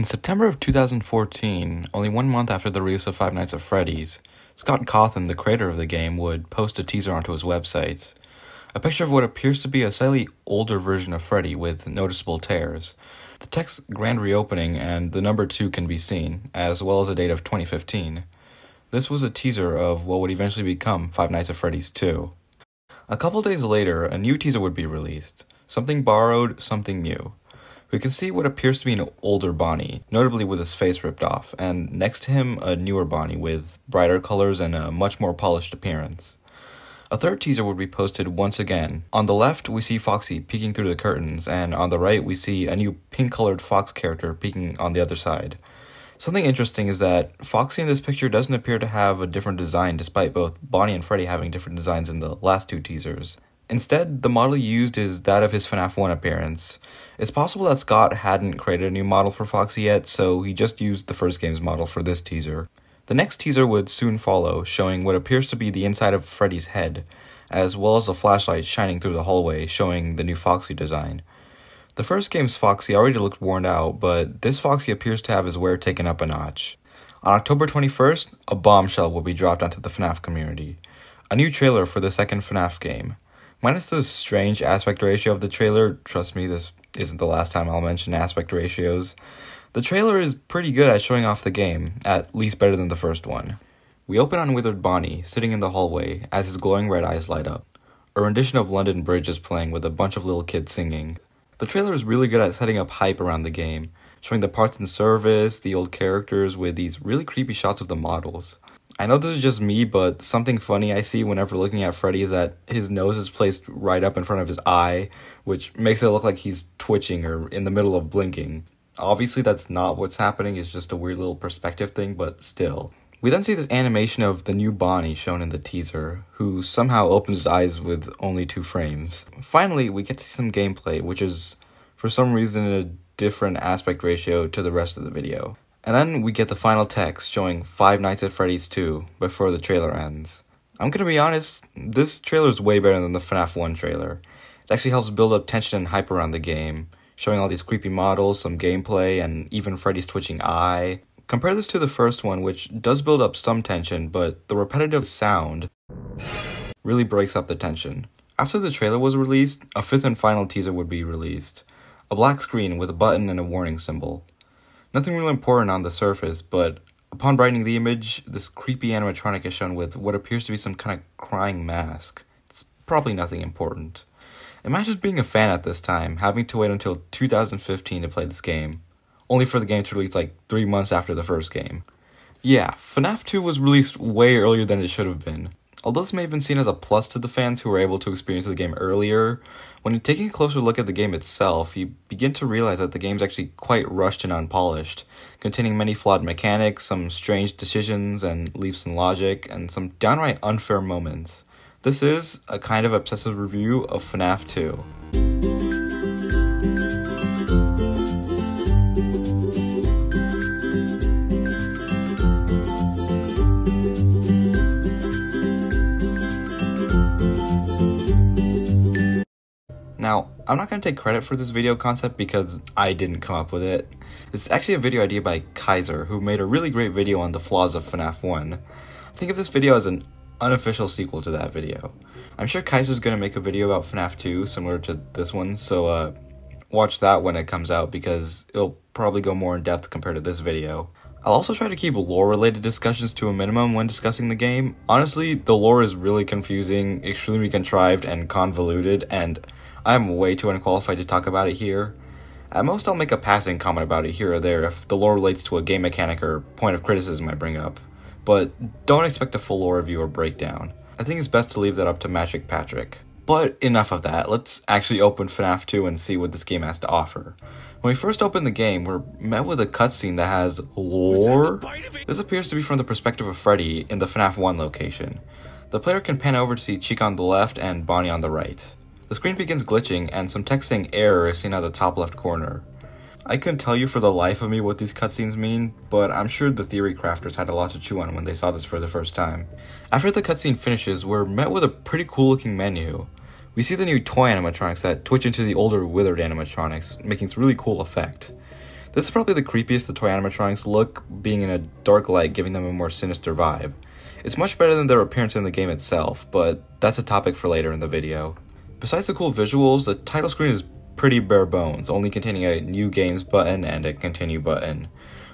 In September of 2014, only one month after the release of Five Nights at Freddy's, Scott Cawthon, the creator of the game, would post a teaser onto his website. A picture of what appears to be a slightly older version of Freddy with noticeable tears. The text grand reopening and the number 2 can be seen, as well as a date of 2015. This was a teaser of what would eventually become Five Nights at Freddy's 2. A couple days later, a new teaser would be released. Something borrowed, something new. We can see what appears to be an older Bonnie, notably with his face ripped off, and next to him, a newer Bonnie with brighter colors and a much more polished appearance. A third teaser would be posted once again. On the left, we see Foxy peeking through the curtains, and on the right, we see a new pink colored Fox character peeking on the other side. Something interesting is that Foxy in this picture doesn't appear to have a different design despite both Bonnie and Freddy having different designs in the last two teasers. Instead, the model used is that of his FNAF 1 appearance. It's possible that Scott hadn't created a new model for Foxy yet, so he just used the first game's model for this teaser. The next teaser would soon follow, showing what appears to be the inside of Freddy's head, as well as a flashlight shining through the hallway showing the new Foxy design. The first game's Foxy already looked worn out, but this Foxy appears to have his wear taken up a notch. On October 21st, a bombshell will be dropped onto the FNAF community. A new trailer for the second FNAF game. Minus the strange aspect ratio of the trailer, trust me, this isn't the last time I'll mention aspect ratios. The trailer is pretty good at showing off the game, at least better than the first one. We open on Withered Bonnie, sitting in the hallway, as his glowing red eyes light up. A rendition of London Bridge is playing with a bunch of little kids singing. The trailer is really good at setting up hype around the game, showing the parts in service, the old characters with these really creepy shots of the models. I know this is just me, but something funny I see whenever looking at Freddy is that his nose is placed right up in front of his eye, which makes it look like he's twitching or in the middle of blinking. Obviously, that's not what's happening, it's just a weird little perspective thing, but still. We then see this animation of the new Bonnie shown in the teaser, who somehow opens his eyes with only two frames. Finally, we get to see some gameplay, which is, for some reason, a different aspect ratio to the rest of the video. And then we get the final text showing Five Nights at Freddy's 2 before the trailer ends. I'm gonna be honest, this trailer is way better than the FNAF 1 trailer. It actually helps build up tension and hype around the game, showing all these creepy models, some gameplay, and even Freddy's twitching eye. Compare this to the first one, which does build up some tension, but the repetitive sound really breaks up the tension. After the trailer was released, a fifth and final teaser would be released. A black screen with a button and a warning symbol. Nothing really important on the surface, but upon brightening the image, this creepy animatronic is shown with what appears to be some kind of crying mask. It's probably nothing important. Imagine being a fan at this time, having to wait until 2015 to play this game, only for the game to release like three months after the first game. Yeah, FNAF 2 was released way earlier than it should have been. Although this may have been seen as a plus to the fans who were able to experience the game earlier, when you're taking a closer look at the game itself, you begin to realize that the game's actually quite rushed and unpolished, containing many flawed mechanics, some strange decisions and leaps in logic, and some downright unfair moments. This is a kind of obsessive review of FNAF 2. Now, I'm not going to take credit for this video concept because I didn't come up with it. It's actually a video idea by Kaizir, who made a really great video on the flaws of FNAF 1. Think of this video as an unofficial sequel to that video. I'm sure Kaizir's going to make a video about FNAF 2 similar to this one, so uh, watch that when it comes out because it'll probably go more in depth compared to this video. I'll also try to keep lore related discussions to a minimum when discussing the game. Honestly, the lore is really confusing, extremely contrived, and convoluted, and I'm way too unqualified to talk about it here. At most, I'll make a passing comment about it here or there if the lore relates to a game mechanic or point of criticism I bring up, but don't expect a full lore review or breakdown. I think it's best to leave that up to Magic Patrick. But enough of that, let's actually open FNAF 2 and see what this game has to offer. When we first open the game, we're met with a cutscene that has lore. This appears to be from the perspective of Freddy in the FNAF 1 location. The player can pan over to see Chica on the left and Bonnie on the right. The screen begins glitching, and some text saying error is seen at the top left corner. I couldn't tell you for the life of me what these cutscenes mean, but I'm sure the theory crafters had a lot to chew on when they saw this for the first time. After the cutscene finishes, we're met with a pretty cool looking menu. We see the new toy animatronics that twitch into the older withered animatronics, making this really cool effect. This is probably the creepiest the toy animatronics look, being in a dark light giving them a more sinister vibe. It's much better than their appearance in the game itself, but that's a topic for later in the video. Besides the cool visuals, the title screen is pretty bare bones, only containing a new games button and a continue button.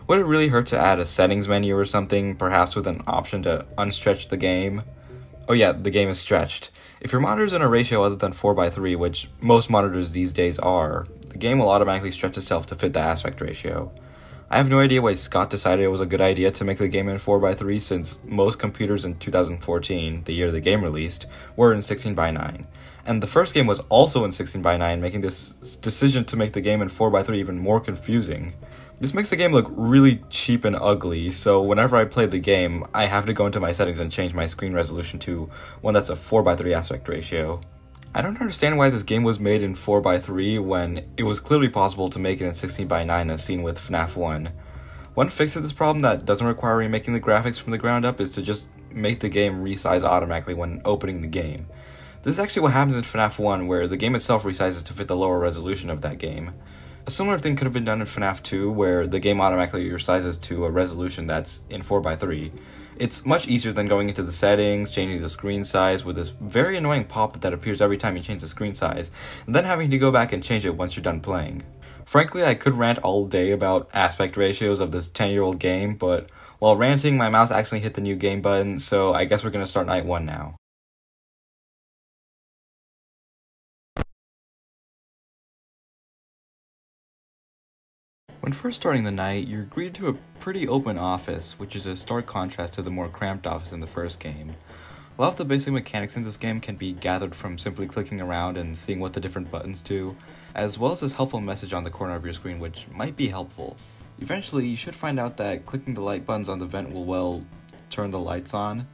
Would it really hurt to add a settings menu or something, perhaps with an option to unstretch the game? Oh yeah, the game is stretched. If your monitor is in a ratio other than 4x3, which most monitors these days are, the game will automatically stretch itself to fit the aspect ratio. I have no idea why Scott decided it was a good idea to make the game in 4x3 since most computers in 2014, the year the game released, were in 16x9. And the first game was also in 16x9, making this decision to make the game in 4x3 even more confusing. This makes the game look really cheap and ugly, so whenever I play the game, I have to go into my settings and change my screen resolution to one that's a 4x3 aspect ratio. I don't understand why this game was made in 4x3 when it was clearly possible to make it in 16x9 as seen with FNAF 1. One fix to this problem that doesn't require remaking the graphics from the ground up is to just make the game resize automatically when opening the game. This is actually what happens in FNAF 1, where the game itself resizes to fit the lower resolution of that game. A similar thing could have been done in FNAF 2, where the game automatically resizes to a resolution that's in 4x3. It's much easier than going into the settings, changing the screen size with this very annoying pop-up that appears every time you change the screen size, and then having to go back and change it once you're done playing. Frankly, I could rant all day about aspect ratios of this 10 year old game, but while ranting, my mouse accidentally hit the new game button, so I guess we're gonna start night 1 now. When first starting the night, you're greeted to a pretty open office, which is a stark contrast to the more cramped office in the first game. A lot of the basic mechanics in this game can be gathered from simply clicking around and seeing what the different buttons do, as well as this helpful message on the corner of your screen which might be helpful. Eventually, you should find out that clicking the light buttons on the vent will, well, turn the lights on.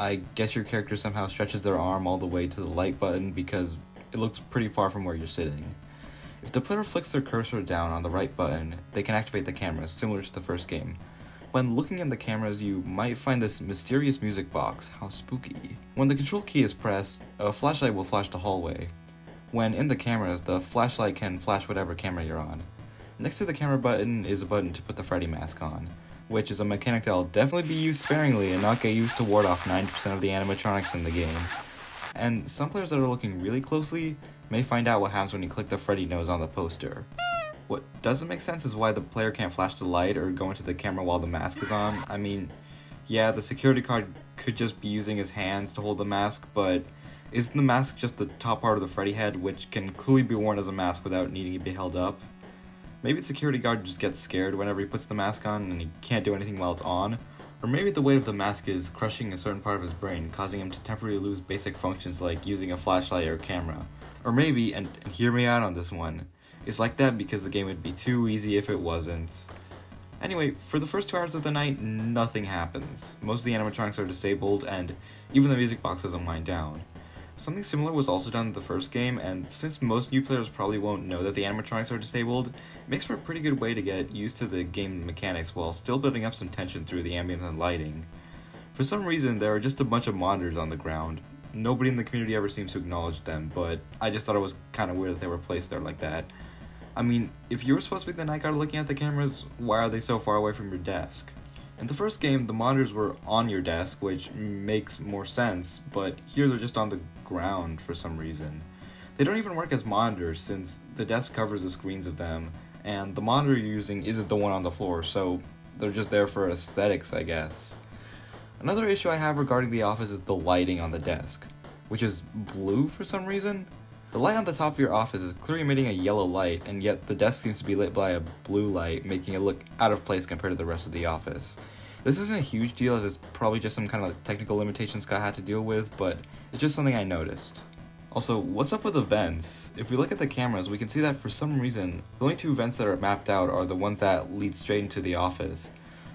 I guess your character somehow stretches their arm all the way to the light button because it looks pretty far from where you're sitting. If the player flicks their cursor down on the right button, they can activate the cameras, similar to the first game. When looking in the cameras, you might find this mysterious music box. How spooky. When the control key is pressed, a flashlight will flash the hallway. When in the cameras, the flashlight can flash whatever camera you're on. Next to the camera button is a button to put the Freddy mask on, which is a mechanic that'll definitely be used sparingly and not get used to ward off 90% of the animatronics in the game. And some players that are looking really closely may find out what happens when you click the Freddy nose on the poster. What doesn't make sense is why the player can't flash the light or go into the camera while the mask is on. I mean, yeah, the security guard could just be using his hands to hold the mask, but isn't the mask just the top part of the Freddy head, which can clearly be worn as a mask without needing to be held up? Maybe the security guard just gets scared whenever he puts the mask on and he can't do anything while it's on, or maybe the weight of the mask is crushing a certain part of his brain, causing him to temporarily lose basic functions like using a flashlight or camera. Or maybe, and, hear me out on this one, it's like that because the game would be too easy if it wasn't. Anyway, for the first two hours of the night, nothing happens. Most of the animatronics are disabled, and even the music box doesn't wind down. Something similar was also done in the first game, and since most new players probably won't know that the animatronics are disabled, it makes for a pretty good way to get used to the game mechanics while still building up some tension through the ambience and lighting. For some reason, there are just a bunch of monitors on the ground, nobody in the community ever seems to acknowledge them, but I just thought it was kind of weird that they were placed there like that. I mean, if you were supposed to be the night guard looking at the cameras, why are they so far away from your desk? In the first game, the monitors were on your desk, which makes more sense, but here they're just on the ground for some reason. They don't even work as monitors since the desk covers the screens of them, and the monitor you're using isn't the one on the floor, so they're just there for aesthetics, I guess. Another issue I have regarding the office is the lighting on the desk, which is blue for some reason. The light on the top of your office is clearly emitting a yellow light, and yet the desk seems to be lit by a blue light, making it look out of place compared to the rest of the office. This isn't a huge deal as it's probably just some kind of technical limitations Scott had to deal with, but it's just something I noticed. Also, what's up with the vents? If we look at the cameras, we can see that for some reason, the only two vents that are mapped out are the ones that lead straight into the office.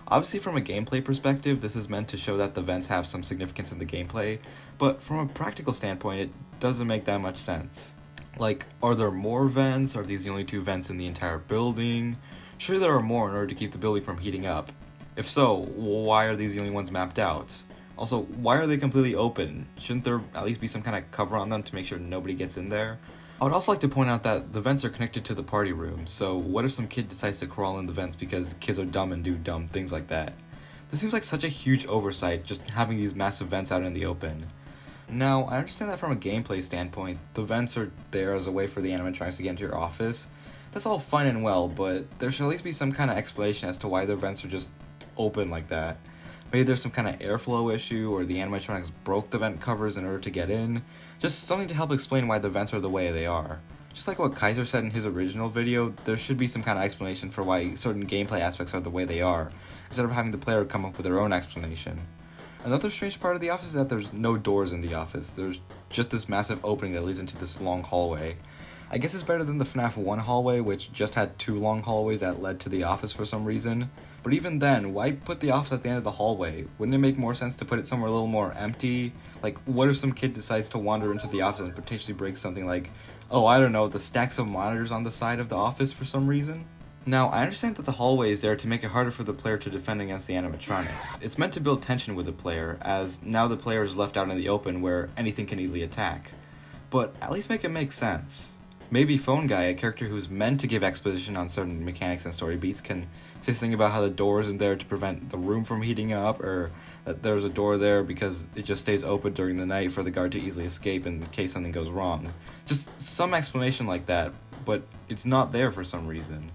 Obviously, from a gameplay perspective, this is meant to show that the vents have some significance in the gameplay, but from a practical standpoint, it doesn't make that much sense. Like, are there more vents? Are these the only two vents in the entire building? Sure, there are more in order to keep the building from heating up. If so, why are these the only ones mapped out? Also, why are they completely open? Shouldn't there at least be some kind of cover on them to make sure nobody gets in there? I would also like to point out that the vents are connected to the party room, so what if some kid decides to crawl in the vents because kids are dumb and do dumb things like that? This seems like such a huge oversight, just having these massive vents out in the open. Now, I understand that from a gameplay standpoint, the vents are there as a way for the animatronics to get into your office. That's all fine and well, but there should at least be some kind of explanation as to why the vents are just open like that. Maybe there's some kind of airflow issue, or the animatronics broke the vent covers in order to get in. Just something to help explain why the vents are the way they are. Just like what Kaizir said in his original video, there should be some kind of explanation for why certain gameplay aspects are the way they are, instead of having the player come up with their own explanation. Another strange part of the office is that there's no doors in the office, there's just this massive opening that leads into this long hallway. I guess it's better than the FNAF 1 hallway, which just had two long hallways that led to the office for some reason. But even then, why put the office at the end of the hallway? Wouldn't it make more sense to put it somewhere a little more empty? Like, what if some kid decides to wander into the office and potentially break something like, oh, I don't know, the stacks of monitors on the side of the office for some reason? Now, I understand that the hallway is there to make it harder for the player to defend against the animatronics. It's meant to build tension with the player, as now the player is left out in the open where anything can easily attack. But at least make it make sense. Maybe Phone Guy, a character who's meant to give exposition on certain mechanics and story beats, can say something about how the door isn't there to prevent the room from heating up, or that there's a door there because it just stays open during the night for the guard to easily escape in case something goes wrong. Just some explanation like that, but it's not there for some reason.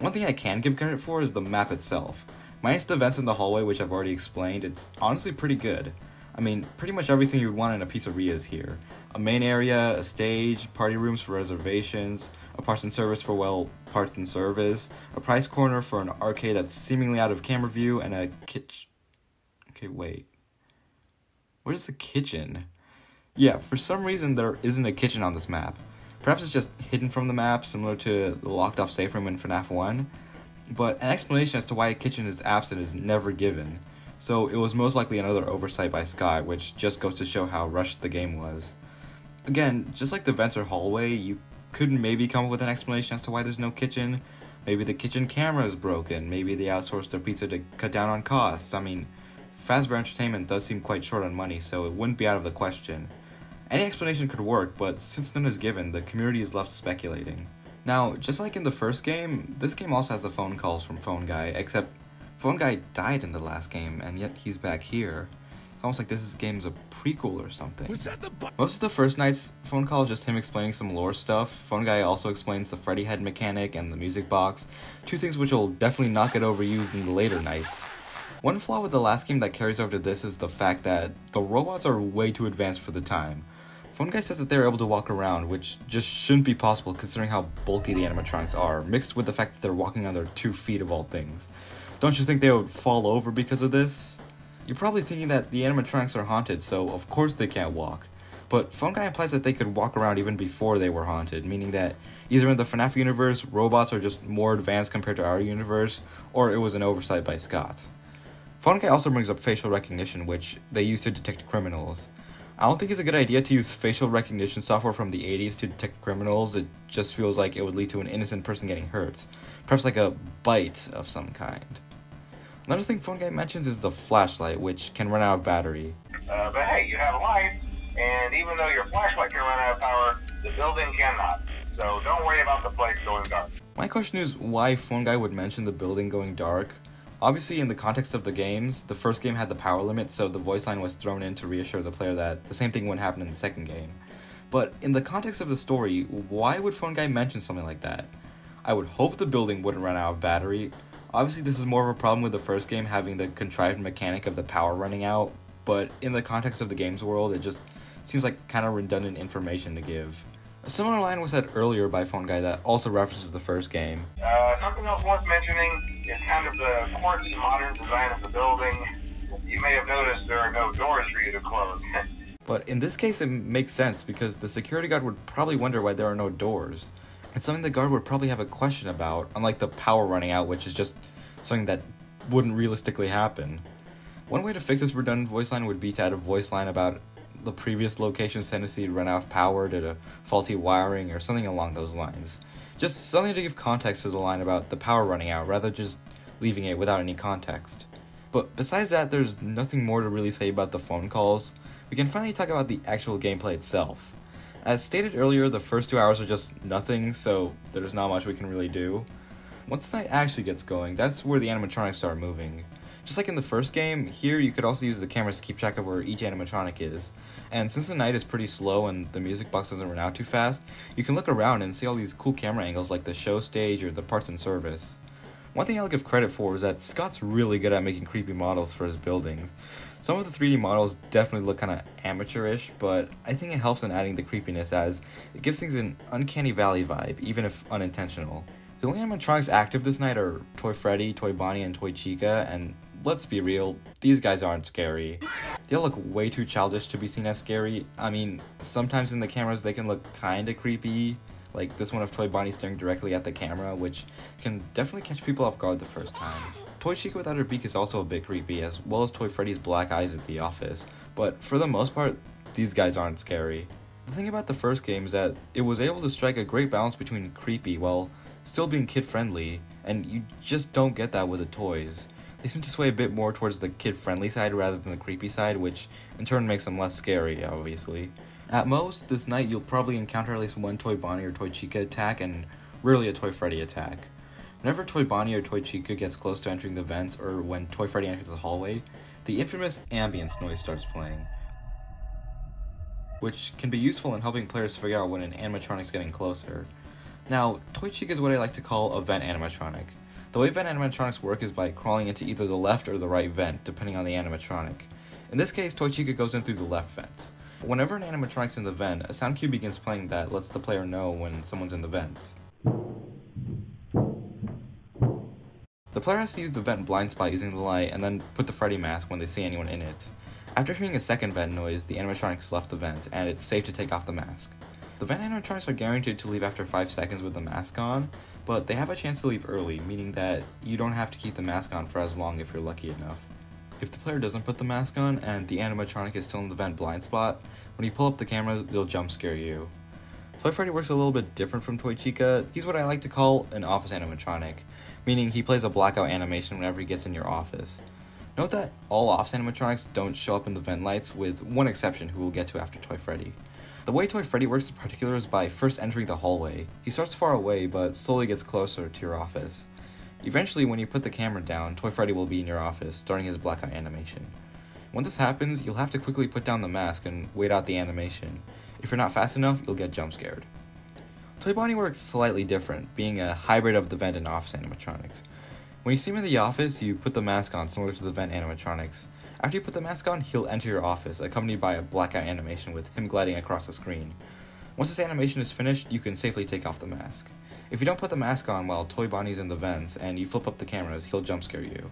One thing I can give credit for is the map itself. Minus the vents in the hallway, which I've already explained, it's honestly pretty good. I mean, pretty much everything you would want in a pizzeria is here. A main area, a stage, party rooms for reservations, a parts and service for, well, parts and service, a prize corner for an arcade that's seemingly out of camera view, and a kitchen. Okay, wait. Where's the kitchen? Yeah, for some reason there isn't a kitchen on this map. Perhaps it's just hidden from the map, similar to the locked off safe room in FNAF 1, but an explanation as to why a kitchen is absent is never given, so it was most likely another oversight by Sky, which just goes to show how rushed the game was. Again, just like the vents or hallway, you could maybe come up with an explanation as to why there's no kitchen. Maybe the kitchen camera is broken, maybe they outsourced their pizza to cut down on costs. I mean, Fazbear Entertainment does seem quite short on money, so it wouldn't be out of the question. Any explanation could work, but since none is given, the community is left speculating. Now, just like in the first game, this game also has the phone calls from Phone Guy, except Phone Guy died in the last game, and yet he's back here. Almost like this game's a prequel or something. Most of the first night's phone call is just him explaining some lore stuff. Phone Guy also explains the Freddy head mechanic and the music box, two things which will definitely not get overused in the later nights. One flaw with the last game that carries over to this is the fact that the robots are way too advanced for the time. Phone Guy says that they're able to walk around, which just shouldn't be possible considering how bulky the animatronics are, mixed with the fact that they're walking on their two feet of all things. Don't you think they would fall over because of this? You're probably thinking that the animatronics are haunted, so of course they can't walk. But Phone implies that they could walk around even before they were haunted, meaning that either in the FNAF universe, robots are just more advanced compared to our universe, or it was an oversight by Scott. Phone also brings up facial recognition, which they use to detect criminals. I don't think it's a good idea to use facial recognition software from the 80s to detect criminals. It just feels like it would lead to an innocent person getting hurt. Perhaps like a bite of some kind. Another thing Phone Guy mentions is the flashlight, which can run out of battery. Uh, but hey, you have a light, and even though your flashlight can run out of power, the building cannot. So don't worry about the place going dark. My question is why Phone Guy would mention the building going dark. Obviously, in the context of the games, the first game had the power limit, so the voice line was thrown in to reassure the player that the same thing wouldn't happen in the second game. But in the context of the story, why would Phone Guy mention something like that? I would hope the building wouldn't run out of battery, Obviously, this is more of a problem with the first game having the contrived mechanic of the power running out, but in the context of the game's world, it just seems like kind of redundant information to give. A similar line was said earlier by Phone Guy that also references the first game. Uh, something else worth mentioning is kind of the quartz modern design of the building. You may have noticed there are no doors for you to close. but in this case, it makes sense because the security guard would probably wonder why there are no doors. It's something the guard would probably have a question about, unlike the power running out, which is just something that wouldn't realistically happen. One way to fix this redundant voice line would be to add a voice line about the previous location's tendency to run out of power due to faulty wiring or something along those lines. Just something to give context to the line about the power running out rather just leaving it without any context. But besides that, there's nothing more to really say about the phone calls. We can finally talk about the actual gameplay itself. As stated earlier, the first two hours are just nothing, so there's not much we can really do. Once the night actually gets going, that's where the animatronics start moving. Just like in the first game, here you could also use the cameras to keep track of where each animatronic is. And since the night is pretty slow and the music box doesn't run out too fast, you can look around and see all these cool camera angles like the show stage or the parts in service. One thing I'll give credit for is that Scott's really good at making creepy models for his buildings. Some of the 3D models definitely look kind of amateurish, but I think it helps in adding the creepiness as it gives things an uncanny valley vibe, even if unintentional. The only animatronics active this night are Toy Freddy, Toy Bonnie, and Toy Chica, and let's be real, these guys aren't scary. They all look way too childish to be seen as scary. I mean, sometimes in the cameras they can look kinda creepy, like this one of Toy Bonnie staring directly at the camera, which can definitely catch people off guard the first time. Toy Chica without her beak is also a bit creepy, as well as Toy Freddy's black eyes at the office, but for the most part, these guys aren't scary. The thing about the first game is that it was able to strike a great balance between creepy while still being kid friendly, and you just don't get that with the toys they seem to sway a bit more towards the kid friendly side rather than the creepy side, which in turn makes them less scary, obviously. At most, this night you'll probably encounter at least one Toy Bonnie or Toy Chica attack, and rarely a Toy Freddy attack. Whenever Toy Bonnie or Toy Chica gets close to entering the vents, or when Toy Freddy enters the hallway, the infamous ambience noise starts playing, which can be useful in helping players figure out when an animatronic is getting closer. Now, Toy Chica is what I like to call a vent animatronic. The way vent animatronics work is by crawling into either the left or the right vent, depending on the animatronic. In this case, Toy Chica goes in through the left vent. Whenever an animatronic's in the vent, a sound cue begins playing that lets the player know when someone's in the vents. The player has to use the vent blind spot using the light and then put the Freddy mask when they see anyone in it. After hearing a second vent noise, the animatronics left the vent, and it's safe to take off the mask. The vent animatronics are guaranteed to leave after 5 seconds with the mask on, but they have a chance to leave early, meaning that you don't have to keep the mask on for as long if you're lucky enough. If the player doesn't put the mask on and the animatronic is still in the vent blind spot, when you pull up the camera, they'll jump scare you. Toy Freddy works a little bit different from Toy Chica. He's what I like to call an office animatronic, meaning he plays a blackout animation whenever he gets in your office. Note that all office animatronics don't show up in the vent lights, with one exception who we'll get to after Toy Freddy. The way Toy Freddy works in particular is by first entering the hallway. He starts far away, but slowly gets closer to your office. Eventually, when you put the camera down, Toy Freddy will be in your office, starting his blackout animation. When this happens, you'll have to quickly put down the mask and wait out the animation. If you're not fast enough, you'll get jump scared. Toy Bonnie works slightly different, being a hybrid of the vent and office animatronics. When you see him in the office, you put the mask on similar to the vent animatronics. After you put the mask on, he'll enter your office, accompanied by a blackout animation with him gliding across the screen. Once this animation is finished, you can safely take off the mask. If you don't put the mask on while Toy Bonnie's in the vents and you flip up the cameras, he'll jump scare you.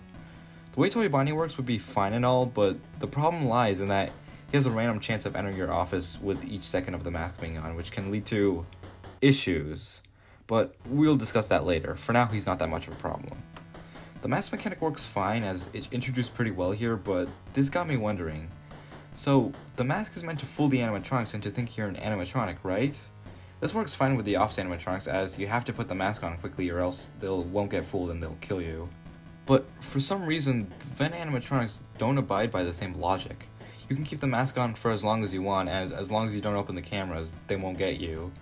The way Toy Bonnie works would be fine and all, but the problem lies in that he has a random chance of entering your office with each second of the mask being on, which can lead to issues. But we'll discuss that later. For now, he's not that much of a problem. The mask mechanic works fine as it's introduced pretty well here, but this got me wondering. So, the mask is meant to fool the animatronics into thinking you're an animatronic, right? This works fine with the office animatronics as you have to put the mask on quickly or else they won't get fooled and they'll kill you. But for some reason, the vent animatronics don't abide by the same logic. You can keep the mask on for as long as you want, as as long as you don't open the cameras, they won't get you.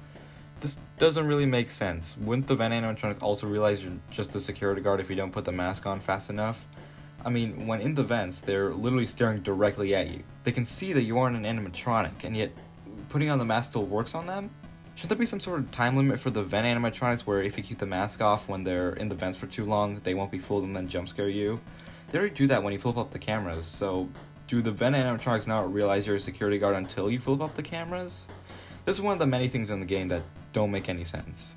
This doesn't really make sense. Wouldn't the vent animatronics also realize you're just the security guard if you don't put the mask on fast enough? I mean, when in the vents, they're literally staring directly at you. They can see that you aren't an animatronic, and yet putting on the mask still works on them? Should there be some sort of time limit for the vent animatronics where if you keep the mask off when they're in the vents for too long, they won't be fooled and then jump scare you? They already do that when you flip up the cameras, so do the vent animatronics not realize you're a security guard until you flip up the cameras? This is one of the many things in the game that don't make any sense.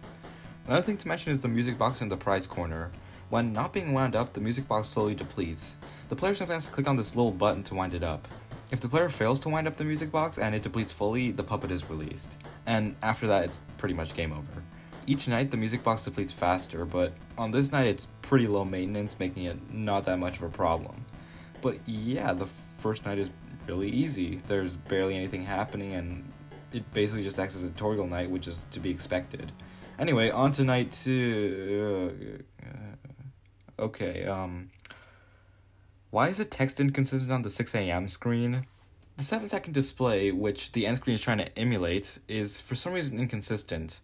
Another thing to mention is the music box in the prize corner. When not being wound up, the music box slowly depletes. The player to click on this little button to wind it up. If the player fails to wind up the music box and it depletes fully, the puppet is released. And after that, it's pretty much game over. Each night, the music box depletes faster, but on this night, it's pretty low maintenance, making it not that much of a problem. But yeah, the first night is really easy. There's barely anything happening, and it basically just acts as a tutorial night, which is to be expected. Anyway, on to night two. Uh, okay, um. Why is the text inconsistent on the 6 a.m. screen? The 7 segment display, which the end screen is trying to emulate, is for some reason inconsistent.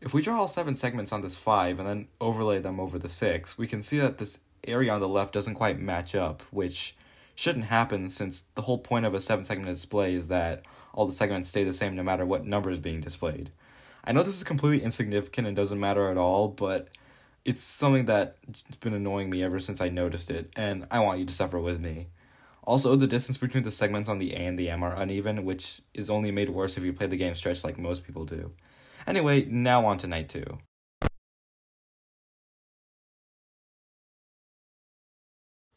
If we draw all 7 segments on this 5 and then overlay them over the 6, we can see that this area on the left doesn't quite match up, which shouldn't happen since the whole point of a 7 segment display is that all the segments stay the same no matter what number is being displayed. I know this is completely insignificant and doesn't matter at all, but it's something that's been annoying me ever since I noticed it, and I want you to suffer with me. Also, the distance between the segments on the A and the M are uneven, which is only made worse if you play the game stretched like most people do. Anyway, now on to night 2.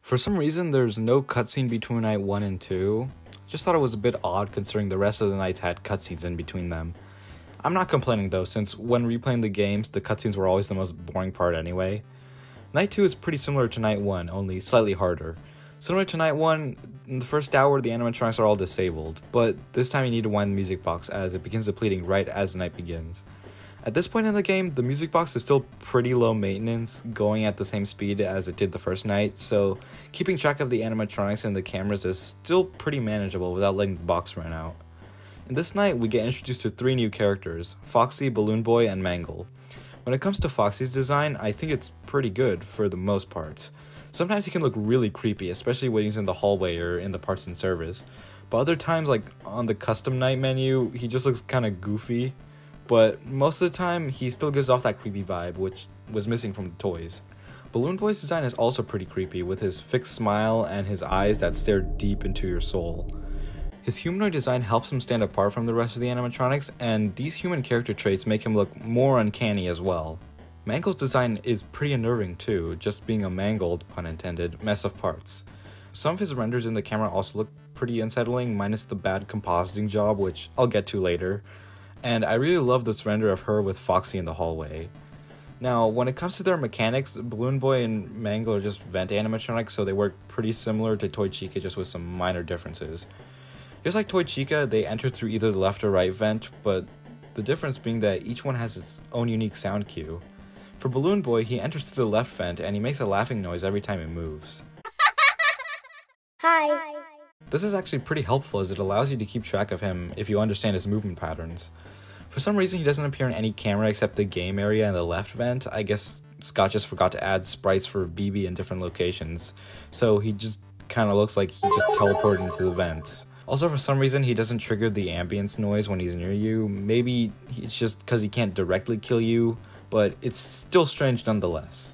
For some reason, there's no cutscene between night 1 and 2. Just thought it was a bit odd considering the rest of the nights had cutscenes in between them. I'm not complaining though, since when replaying the games, the cutscenes were always the most boring part anyway. Night 2 is pretty similar to Night 1, only slightly harder. Similar to Night 1, in the first hour the animatronics are all disabled, but this time you need to wind the music box as it begins depleting right as the night begins. At this point in the game, the music box is still pretty low maintenance, going at the same speed as it did the first night, so keeping track of the animatronics and the cameras is still pretty manageable without letting the box run out. In this night, we get introduced to three new characters Foxy, Balloon Boy, and Mangle. When it comes to Foxy's design, I think it's pretty good for the most part. Sometimes he can look really creepy, especially when he's in the hallway or in the parts and service. But other times, like on the custom night menu, he just looks kind of goofy but most of the time he still gives off that creepy vibe, which was missing from the toys. Balloon Boy's design is also pretty creepy, with his fixed smile and his eyes that stare deep into your soul. His humanoid design helps him stand apart from the rest of the animatronics, and these human character traits make him look more uncanny as well. Mangle's design is pretty unnerving too, just being a mangled, pun intended, mess of parts. Some of his renders in the camera also look pretty unsettling, minus the bad compositing job, which I'll get to later and I really love this render of her with Foxy in the hallway. Now, when it comes to their mechanics, Balloon Boy and Mangle are just vent animatronics, so they work pretty similar to Toy Chica, just with some minor differences. Just like Toy Chica, they enter through either the left or right vent, but the difference being that each one has its own unique sound cue. For Balloon Boy, he enters through the left vent and he makes a laughing noise every time he moves. Hi. This is actually pretty helpful as it allows you to keep track of him if you understand his movement patterns. For some reason, he doesn't appear in any camera except the game area and the left vent. I guess Scott just forgot to add sprites for BB in different locations, so he just kind of looks like he just teleported into the vents. Also, for some reason, he doesn't trigger the ambience noise when he's near you. Maybe it's just because he can't directly kill you, but it's still strange nonetheless.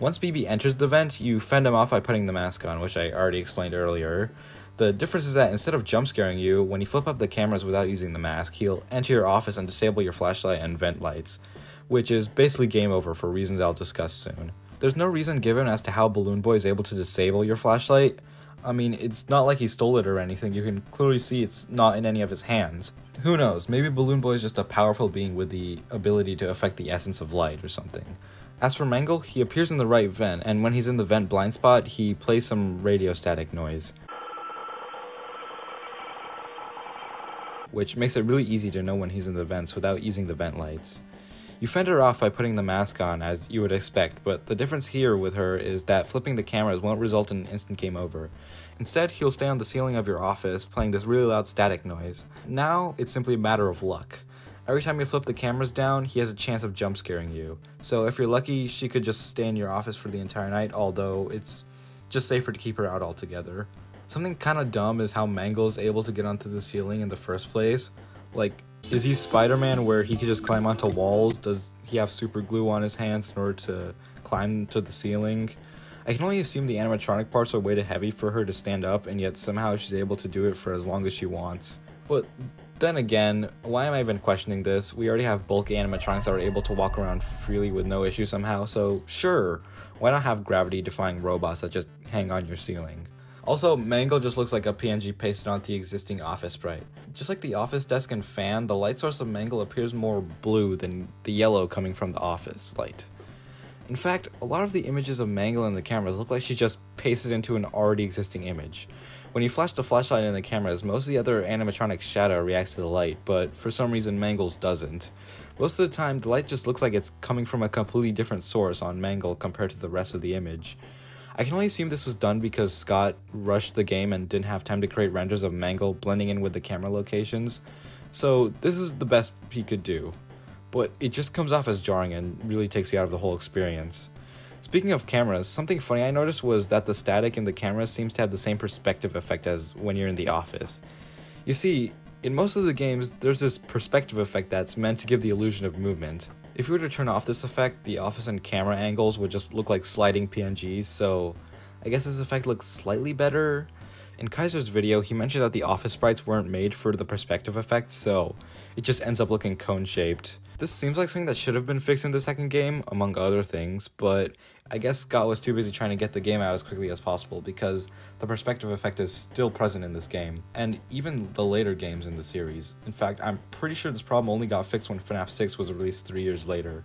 Once BB enters the vent, you fend him off by putting the mask on, which I already explained earlier. The difference is that instead of jump scaring you, when you flip up the cameras without using the mask, he'll enter your office and disable your flashlight and vent lights, which is basically game over for reasons I'll discuss soon. There's no reason given as to how Balloon Boy is able to disable your flashlight. I mean, it's not like he stole it or anything, you can clearly see it's not in any of his hands. Who knows, maybe Balloon Boy is just a powerful being with the ability to affect the essence of light or something. As for Mangle, he appears in the right vent, and when he's in the vent blind spot, he plays some radio static noise. Which makes it really easy to know when he's in the vents without using the vent lights. You fend her off by putting the mask on, as you would expect, but the difference here with her is that flipping the cameras won't result in an instant game over. Instead, he'll stay on the ceiling of your office, playing this really loud static noise. Now, it's simply a matter of luck. Every time you flip the cameras down, he has a chance of jump scaring you. So if you're lucky, she could just stay in your office for the entire night, although it's just safer to keep her out altogether. Something kind of dumb is how Mangle is able to get onto the ceiling in the first place. Like, is he Spider-Man where he could just climb onto walls? Does he have super glue on his hands in order to climb to the ceiling? I can only assume the animatronic parts are way too heavy for her to stand up, and yet somehow she's able to do it for as long as she wants. But then again, why am I even questioning this? We already have bulky animatronics that are able to walk around freely with no issue somehow, so sure, why not have gravity defying robots that just hang on your ceiling? Also, Mangle just looks like a PNG pasted onto the existing office sprite. Just like the office desk and fan, the light source of Mangle appears more blue than the yellow coming from the office light. In fact, a lot of the images of Mangle in the cameras look like she just pasted into an already existing image. When you flash the flashlight in the cameras, most of the other animatronic shadow reacts to the light, but for some reason Mangle's doesn't. Most of the time, the light just looks like it's coming from a completely different source on Mangle compared to the rest of the image. I can only assume this was done because Scott rushed the game and didn't have time to create renders of Mangle blending in with the camera locations, so this is the best he could do. But it just comes off as jarring and really takes you out of the whole experience. Speaking of cameras, something funny I noticed was that the static in the camera seems to have the same perspective effect as when you're in the office. You see, in most of the games, there's this perspective effect that's meant to give the illusion of movement. If you were to turn off this effect, the office and camera angles would just look like sliding PNGs, so I guess this effect looks slightly better. In Kaizir's video, he mentioned that the office sprites weren't made for the perspective effect, so it just ends up looking cone shaped. This seems like something that should have been fixed in the second game, among other things, but I guess Scott was too busy trying to get the game out as quickly as possible because the perspective effect is still present in this game, and even the later games in the series. In fact, I'm pretty sure this problem only got fixed when FNAF 6 was released three years later.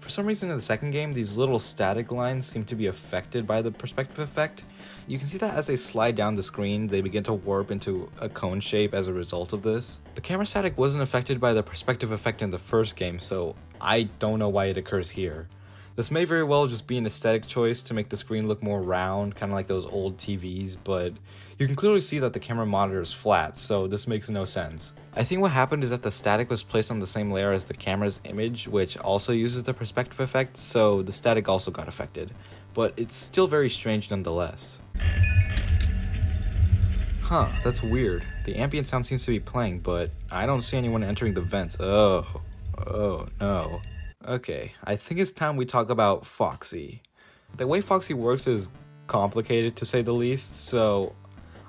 For some reason in the second game, these little static lines seem to be affected by the perspective effect. You can see that as they slide down the screen, they begin to warp into a cone shape as a result of this. The camera static wasn't affected by the perspective effect in the first game, so I don't know why it occurs here. This may very well just be an aesthetic choice to make the screen look more round, kind of like those old TVs, but you can clearly see that the camera monitor is flat, so this makes no sense. I think what happened is that the static was placed on the same layer as the camera's image, which also uses the perspective effect, so the static also got affected. But it's still very strange nonetheless. Huh, that's weird. The ambient sound seems to be playing, but I don't see anyone entering the vents. Oh, oh no. Okay, I think it's time we talk about Foxy. The way Foxy works is complicated to say the least, so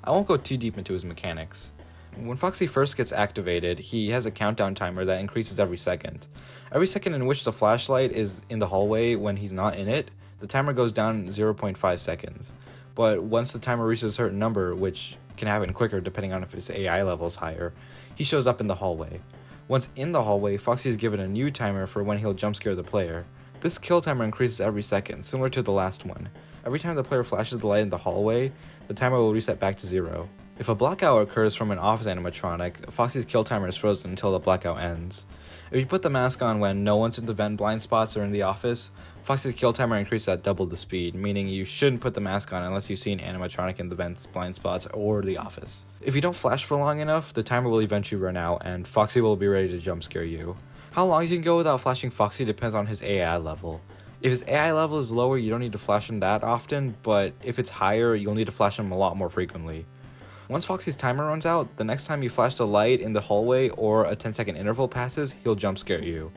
I won't go too deep into his mechanics. When Foxy first gets activated, he has a countdown timer that increases every second. Every second in which the flashlight is in the hallway when he's not in it, the timer goes down 0.5 seconds. But once the timer reaches a certain number, which can happen quicker depending on if his AI level is higher, he shows up in the hallway. Once in the hallway, Foxy is given a new timer for when he'll jump scare the player. This kill timer increases every second, similar to the last one. Every time the player flashes the light in the hallway, the timer will reset back to zero. If a blackout occurs from an office animatronic, Foxy's kill timer is frozen until the blackout ends. If you put the mask on when no one's in the vent blind spots or in the office, Foxy's kill timer increases at double the speed, meaning you shouldn't put the mask on unless you see an animatronic in the vents blind spots or the office. If you don't flash for long enough, the timer will eventually run out and Foxy will be ready to jump scare you. How long you can go without flashing Foxy depends on his AI level. If his AI level is lower, you don't need to flash him that often, but if it's higher, you'll need to flash him a lot more frequently. Once Foxy's timer runs out, the next time you flash the light in the hallway or a 10 second interval passes, he'll jump scare you.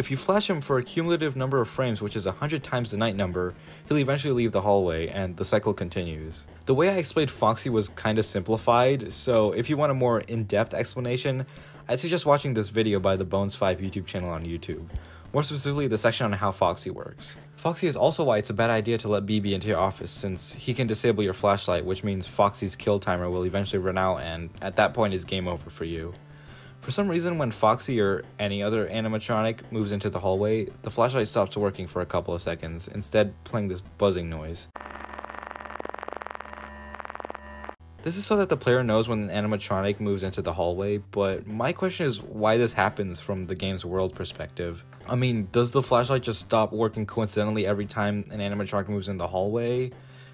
If you flash him for a cumulative number of frames, which is 100 times the night number, he'll eventually leave the hallway and the cycle continues. The way I explained Foxy was kinda simplified, so if you want a more in-depth explanation, I'd suggest watching this video by the Bones5 YouTube channel on YouTube more specifically the section on how Foxy works. Foxy is also why it's a bad idea to let BB into your office, since he can disable your flashlight, which means Foxy's kill timer will eventually run out, and at that point it's game over for you. For some reason, when Foxy or any other animatronic moves into the hallway, the flashlight stops working for a couple of seconds, instead playing this buzzing noise. This is so that the player knows when an animatronic moves into the hallway, but my question is why this happens from the game's world perspective. I mean, does the flashlight just stop working coincidentally every time an animatronic moves in the hallway?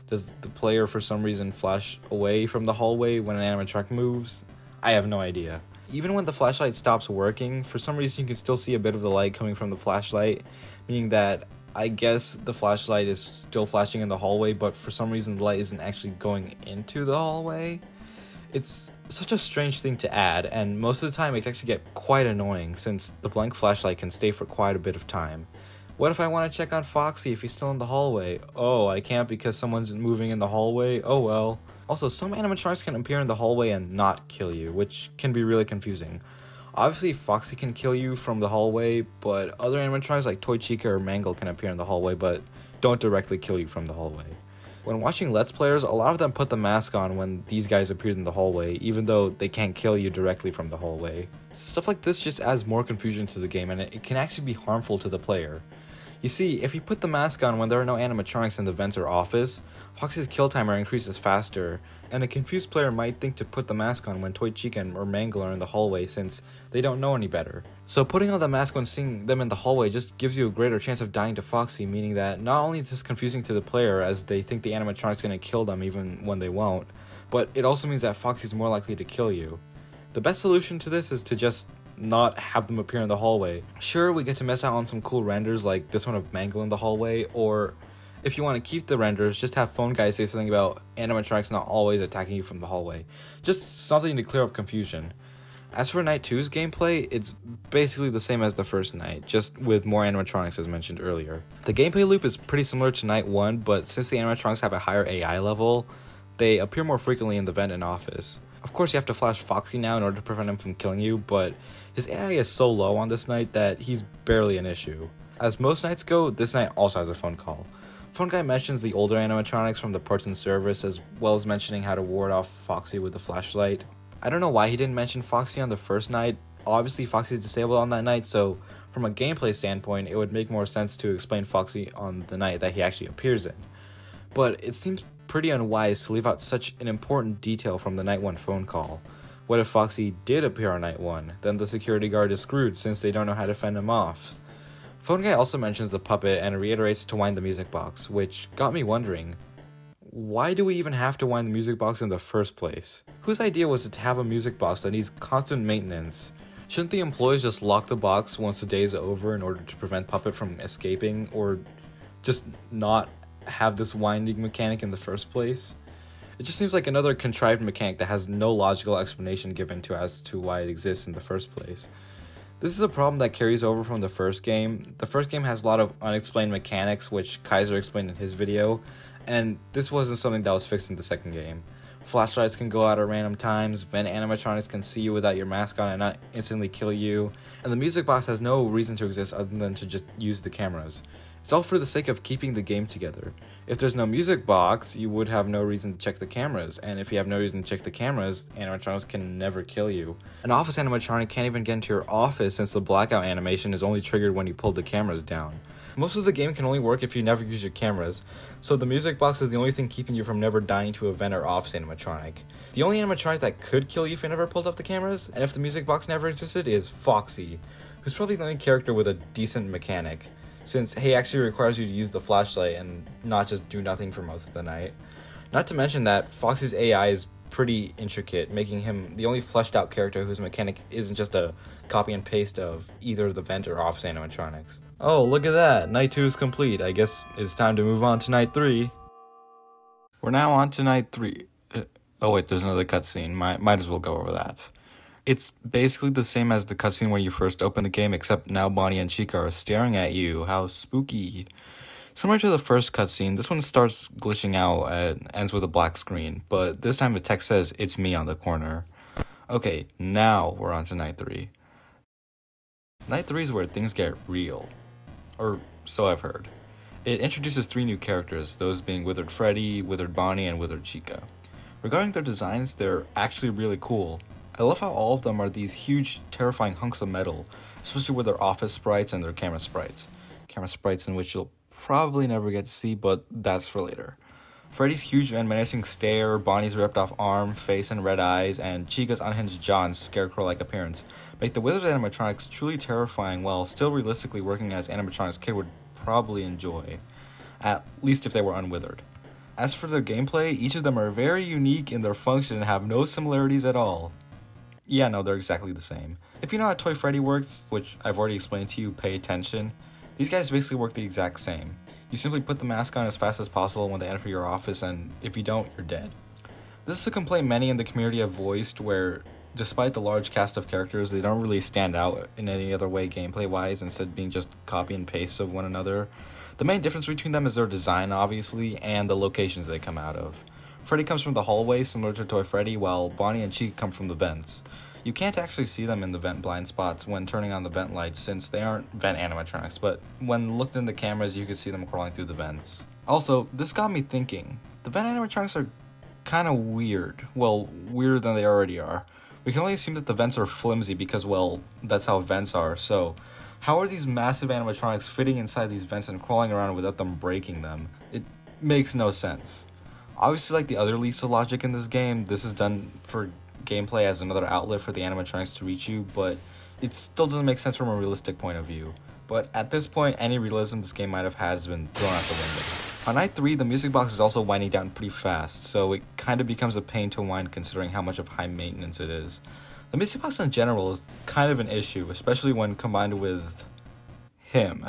Does the player for some reason flash away from the hallway when an animatronic moves? I have no idea. Even when the flashlight stops working, for some reason you can still see a bit of the light coming from the flashlight, meaning that I guess the flashlight is still flashing in the hallway, but for some reason the light isn't actually going into the hallway. It's such a strange thing to add, and most of the time it actually get quite annoying since the blank flashlight can stay for quite a bit of time. What if I want to check on Foxy if he's still in the hallway? Oh, I can't because someone's moving in the hallway? Oh well. Also, some animatronics can appear in the hallway and not kill you, which can be really confusing. Obviously, Foxy can kill you from the hallway, but other animatronics like Toy Chica or Mangle can appear in the hallway, but don't directly kill you from the hallway. When watching Let's Players, a lot of them put the mask on when these guys appeared in the hallway, even though they can't kill you directly from the hallway. Stuff like this just adds more confusion to the game and it can actually be harmful to the player. You see, if you put the mask on when there are no animatronics in the vents or office, Foxy's kill timer increases faster, and a confused player might think to put the mask on when Toy Chica or Mangle are in the hallway since they don't know any better. So putting on the mask when seeing them in the hallway just gives you a greater chance of dying to Foxy, meaning that not only is this confusing to the player as they think the animatronic's gonna kill them even when they won't, but it also means that Foxy's more likely to kill you. The best solution to this is to just not have them appear in the hallway. Sure, we get to miss out on some cool renders like this one of Mangle in the hallway, or if you want to keep the renders, just have phone guys say something about animatronics not always attacking you from the hallway. Just something to clear up confusion. As for Night 2's gameplay, it's basically the same as the first night, just with more animatronics as mentioned earlier. The gameplay loop is pretty similar to Night 1, but since the animatronics have a higher AI level, they appear more frequently in the vent and office. Of course, you have to flash Foxy now in order to prevent him from killing you, but his AI is so low on this night that he's barely an issue. As most nights go, this night also has a phone call. Phone Guy mentions the older animatronics from the parts and service, as well as mentioning how to ward off Foxy with the flashlight. I don't know why he didn't mention Foxy on the first night. Obviously, Foxy's disabled on that night, so from a gameplay standpoint, it would make more sense to explain Foxy on the night that he actually appears in. But it seems pretty unwise to leave out such an important detail from the Night 1 phone call. What if Foxy did appear on Night 1? Then the security guard is screwed since they don't know how to fend him off. Phone Guy also mentions the puppet and reiterates to wind the music box, which got me wondering why do we even have to wind the music box in the first place? Whose idea was it to have a music box that needs constant maintenance? Shouldn't the employees just lock the box once the day is over in order to prevent Puppet from escaping, or just not have this winding mechanic in the first place. It just seems like another contrived mechanic that has no logical explanation given to as to why it exists in the first place. This is a problem that carries over from the first game. The first game has a lot of unexplained mechanics, which Kaizir explained in his video, and this wasn't something that was fixed in the second game. Flashlights can go out at random times, vent animatronics can see you without your mask on and not instantly kill you, and the music box has no reason to exist other than to just use the cameras. It's all for the sake of keeping the game together. If there's no music box, you would have no reason to check the cameras, and if you have no reason to check the cameras, animatronics can never kill you. An office animatronic can't even get into your office since the blackout animation is only triggered when you pull the cameras down. Most of the game can only work if you never use your cameras, so the music box is the only thing keeping you from never dying to a vent or office animatronic. The only animatronic that could kill you if you never pulled up the cameras, and if the music box never existed, is Foxy, who's probably the only character with a decent mechanic since he actually requires you to use the flashlight and not just do nothing for most of the night. Not to mention that Foxy's AI is pretty intricate, making him the only fleshed out character whose mechanic isn't just a copy and paste of either the vent or office animatronics. Oh, look at that! Night 2 is complete. I guess it's time to move on to night 3. We're now on to night 3. Uh, oh wait, there's another cutscene. Might, might as well go over that. It's basically the same as the cutscene when you first open the game, except now Bonnie and Chica are staring at you. How spooky. Similar to the first cutscene, this one starts glitching out and ends with a black screen, but this time the text says, It's me on the corner. Okay, now we're on to night 3. Night 3 is where things get real. Or so I've heard. It introduces three new characters, those being Withered Freddy, Withered Bonnie, and Withered Chica. Regarding their designs, they're actually really cool. I love how all of them are these huge, terrifying hunks of metal, especially with their office sprites and their camera sprites. Camera sprites in which you'll probably never get to see, but that's for later. Freddy's huge and menacing stare, Bonnie's ripped off arm, face, and red eyes, and Chica's unhinged and scarecrow like appearance make the Withered animatronics truly terrifying while still realistically working as animatronics kid would probably enjoy, at least if they were unwithered. As for their gameplay, each of them are very unique in their function and have no similarities at all. Yeah, no, they're exactly the same. If you know how Toy Freddy works, which I've already explained to you, pay attention. These guys basically work the exact same. You simply put the mask on as fast as possible when they enter your office, and if you don't, you're dead. This is a complaint many in the community have voiced, where despite the large cast of characters, they don't really stand out in any other way gameplay wise, instead being just copy and paste of one another. The main difference between them is their design, obviously, and the locations they come out of. Freddy comes from the hallway, similar to Toy Freddy, while Bonnie and Chica come from the vents. You can't actually see them in the vent blind spots when turning on the vent lights since they aren't vent animatronics, but when looked in the cameras, you could see them crawling through the vents. Also, this got me thinking. The vent animatronics are kind of weird. Well, weirder than they already are. We can only assume that the vents are flimsy because, well, that's how vents are, so How are these massive animatronics fitting inside these vents and crawling around without them breaking them? It makes no sense. Obviously, like the other Lisa logic in this game, this is done for gameplay as another outlet for the animatronics to reach you, but it still doesn't make sense from a realistic point of view. But at this point, any realism this game might have had has been thrown out the window. On night 3, the music box is also winding down pretty fast, so it kind of becomes a pain to wind considering how much of high maintenance it is. The music box in general is kind of an issue, especially when combined with him.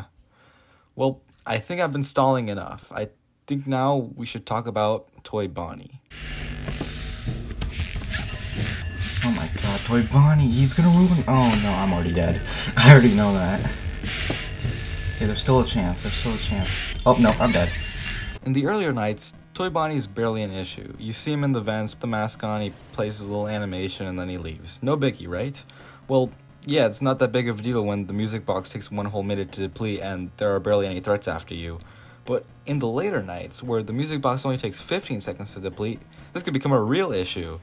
Well, I think I've been stalling enough. I think now we should talk about Toy Bonnie. Oh my god, Toy Bonnie, he's gonna ruin. Oh no, I'm already dead. I already know that. Okay, there's still a chance, there's still a chance. Oh no, I'm dead. In the earlier nights, Toy Bonnie is barely an issue. You see him in the vents, the mask on, he plays his little animation, and then he leaves. No biggie, right? Well, yeah, it's not that big of a deal when the music box takes one whole minute to deplete and there are barely any threats after you. But in the later nights, where the music box only takes 15 seconds to deplete, this could become a real issue.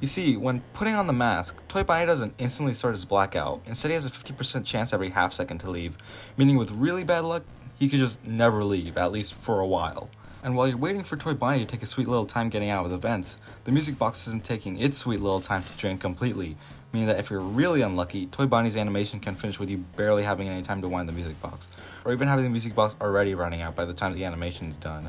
You see, when putting on the mask, Toy Bonnie doesn't instantly start his blackout. Instead, he has a 50% chance every half second to leave, meaning with really bad luck, he could just never leave, at least for a while. And while you're waiting for Toy Bonnie to take a sweet little time getting out of the vents, the music box isn't taking its sweet little time to drain completely, meaning that if you're really unlucky, Toy Bonnie's animation can finish with you barely having any time to wind the music box, or even having the music box already running out by the time the animation is done.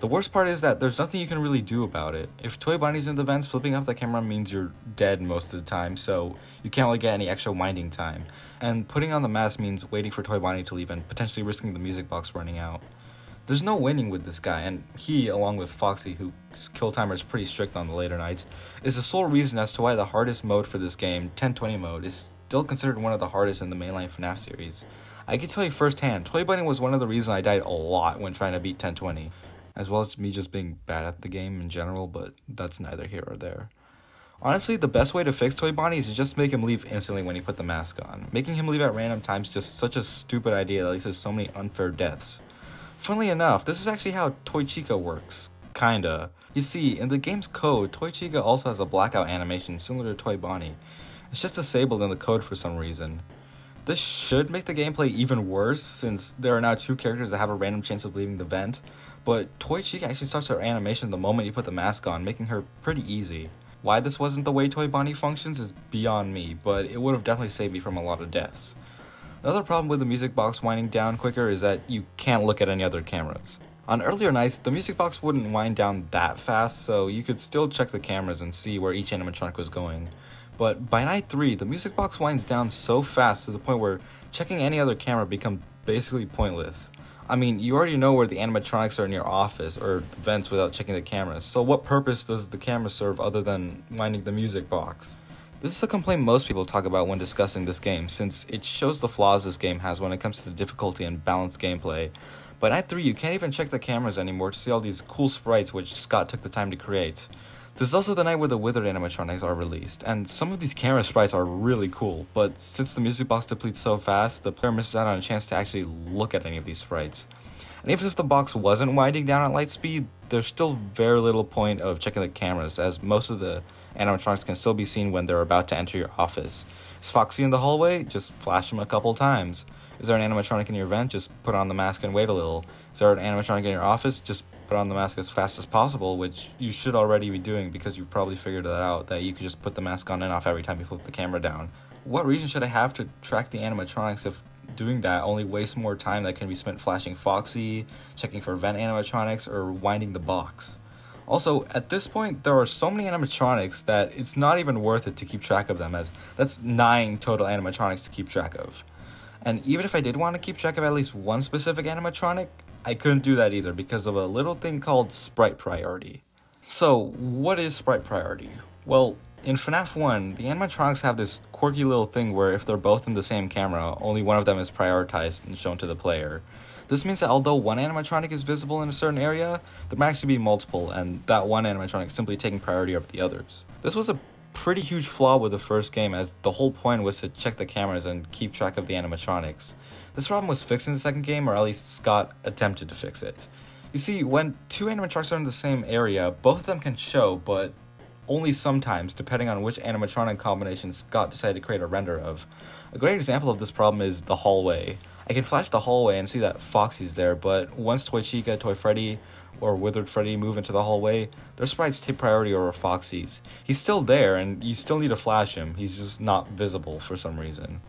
The worst part is that there's nothing you can really do about it. If Toy Bonnie's in the vents, flipping off the camera means you're dead most of the time, so you can't really get any extra winding time. And putting on the mask means waiting for Toy Bonnie to leave and potentially risking the music box running out. There's no winning with this guy, and he, along with Foxy, whose kill timer is pretty strict on the later nights, is the sole reason as to why the hardest mode for this game, 1020 mode, is still considered one of the hardest in the mainline FNAF series. I can tell you firsthand, Toy Bonnie was one of the reasons I died a lot when trying to beat 1020, as well as me just being bad at the game in general, but that's neither here or there. Honestly, the best way to fix Toy Bonnie is to just make him leave instantly when you put the mask on. Making him leave at random times just such a stupid idea that leads to so many unfair deaths. Funnily enough, this is actually how Toy Chica works. Kinda. You see, in the game's code, Toy Chica also has a blackout animation similar to Toy Bonnie. It's just disabled in the code for some reason. This should make the gameplay even worse, since there are now two characters that have a random chance of leaving the vent, but Toy Chica actually starts her animation the moment you put the mask on, making her pretty easy. Why this wasn't the way Toy Bonnie functions is beyond me, but it would have definitely saved me from a lot of deaths. Another problem with the music box winding down quicker is that you can't look at any other cameras. On earlier nights, the music box wouldn't wind down that fast, so you could still check the cameras and see where each animatronic was going. But by night 3, the music box winds down so fast to the point where checking any other camera becomes basically pointless. I mean, you already know where the animatronics are in your office or vents without checking the cameras, so what purpose does the camera serve other than winding the music box? This is a complaint most people talk about when discussing this game, since it shows the flaws this game has when it comes to the difficulty and balanced gameplay. But at 3, you can't even check the cameras anymore to see all these cool sprites which Scott took the time to create. This is also the night where the Withered animatronics are released, and some of these camera sprites are really cool, but since the music box depletes so fast, the player misses out on a chance to actually look at any of these sprites. And even if the box wasn't winding down at light speed, there's still very little point of checking the cameras, as most of the animatronics can still be seen when they're about to enter your office. Is Foxy in the hallway? Just flash him a couple times. Is there an animatronic in your vent? Just put on the mask and wait a little. Is there an animatronic in your office? Just put on the mask as fast as possible, which you should already be doing because you've probably figured that out, that you could just put the mask on and off every time you flip the camera down. What reason should I have to track the animatronics if doing that only wastes more time that can be spent flashing Foxy, checking for vent animatronics, or winding the box. Also, at this point, there are so many animatronics that it's not even worth it to keep track of them, as that's nine total animatronics to keep track of. And even if I did want to keep track of at least one specific animatronic, I couldn't do that either because of a little thing called sprite priority. So, what is sprite priority? Well, in FNAF 1, the animatronics have this quirky little thing where if they're both in the same camera, only one of them is prioritized and shown to the player. This means that although one animatronic is visible in a certain area, there might actually be multiple, and that one animatronic simply taking priority over the others. This was a pretty huge flaw with the first game, as the whole point was to check the cameras and keep track of the animatronics. This problem was fixed in the second game, or at least Scott attempted to fix it. You see, when two animatronics are in the same area, both of them can show, but only sometimes, depending on which animatronic combination Scott decided to create a render of. A great example of this problem is the hallway. I can flash the hallway and see that Foxy's there, but once Toy Chica, Toy Freddy, or Withered Freddy move into the hallway, their sprites take priority over Foxy's. He's still there, and you still need to flash him. He's just not visible for some reason.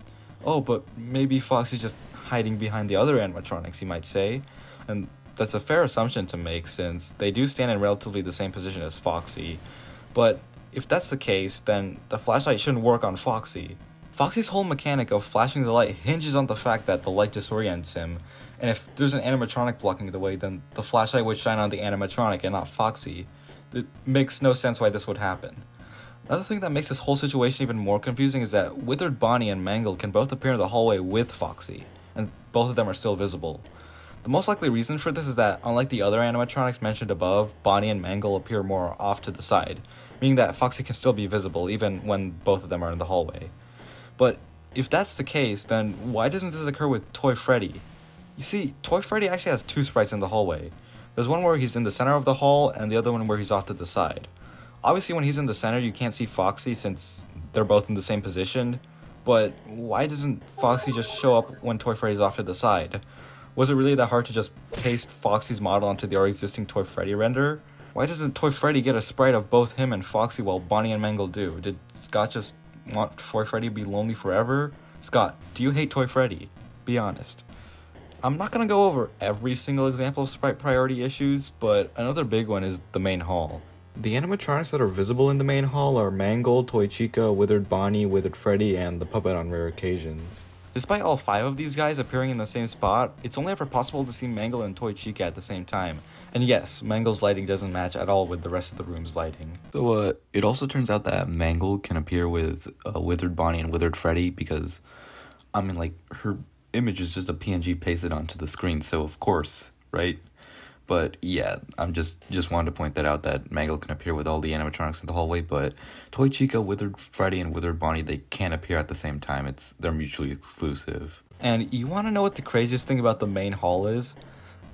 Oh, but maybe Foxy's just hiding behind the other animatronics, you might say. And that's a fair assumption to make since they do stand in relatively the same position as Foxy. But if that's the case, then the flashlight shouldn't work on Foxy. Foxy's whole mechanic of flashing the light hinges on the fact that the light disorients him, and if there's an animatronic blocking the way, then the flashlight would shine on the animatronic and not Foxy. It makes no sense why this would happen. Another thing that makes this whole situation even more confusing is that Withered Bonnie and Mangle can both appear in the hallway with Foxy, and both of them are still visible. The most likely reason for this is that, unlike the other animatronics mentioned above, Bonnie and Mangle appear more off to the side, meaning that Foxy can still be visible even when both of them are in the hallway. But if that's the case, then why doesn't this occur with Toy Freddy? You see, Toy Freddy actually has two sprites in the hallway. There's one where he's in the center of the hall, and the other one where he's off to the side. Obviously, when he's in the center, you can't see Foxy since they're both in the same position, but why doesn't Foxy just show up when Toy Freddy's off to the side? Was it really that hard to just paste Foxy's model onto the already existing Toy Freddy render? Why doesn't Toy Freddy get a sprite of both him and Foxy while Bonnie and Mangle do? Did Scott just want Toy Freddy to be lonely forever? Scott, do you hate Toy Freddy? Be honest. I'm not gonna go over every single example of sprite priority issues, but another big one is the main hall. The animatronics that are visible in the main hall are Mangle, Toy Chica, Withered Bonnie, Withered Freddy, and the puppet on rare occasions. Despite all five of these guys appearing in the same spot, it's only ever possible to see Mangle and Toy Chica at the same time. And yes, Mangle's lighting doesn't match at all with the rest of the room's lighting. So, uh, it also turns out that Mangle can appear with uh, Withered Bonnie and Withered Freddy because, I mean, like, her image is just a PNG pasted onto the screen, so of course, right? But yeah, I'm just just wanted to point that out that Mangle can appear with all the animatronics in the hallway, but Toy Chica, Withered Freddy, and Withered Bonnie they can't appear at the same time. It's they're mutually exclusive. And you want to know what the craziest thing about the main hall is?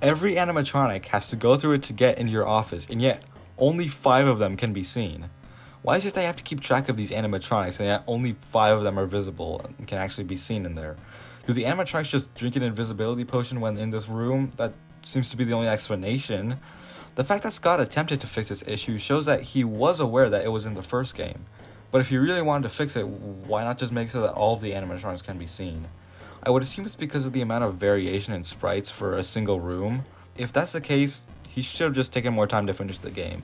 Every animatronic has to go through it to get into your office, and yet only five of them can be seen. Why is it they have to keep track of these animatronics, and yet only five of them are visible and can actually be seen in there? Do the animatronics just drink an invisibility potion when in this room? That seems to be the only explanation. The fact that Scott attempted to fix this issue shows that he was aware that it was in the first game. But if he really wanted to fix it, why not just make so that all of the animatronics can be seen? I would assume it's because of the amount of variation in sprites for a single room. If that's the case, he should have just taken more time to finish the game.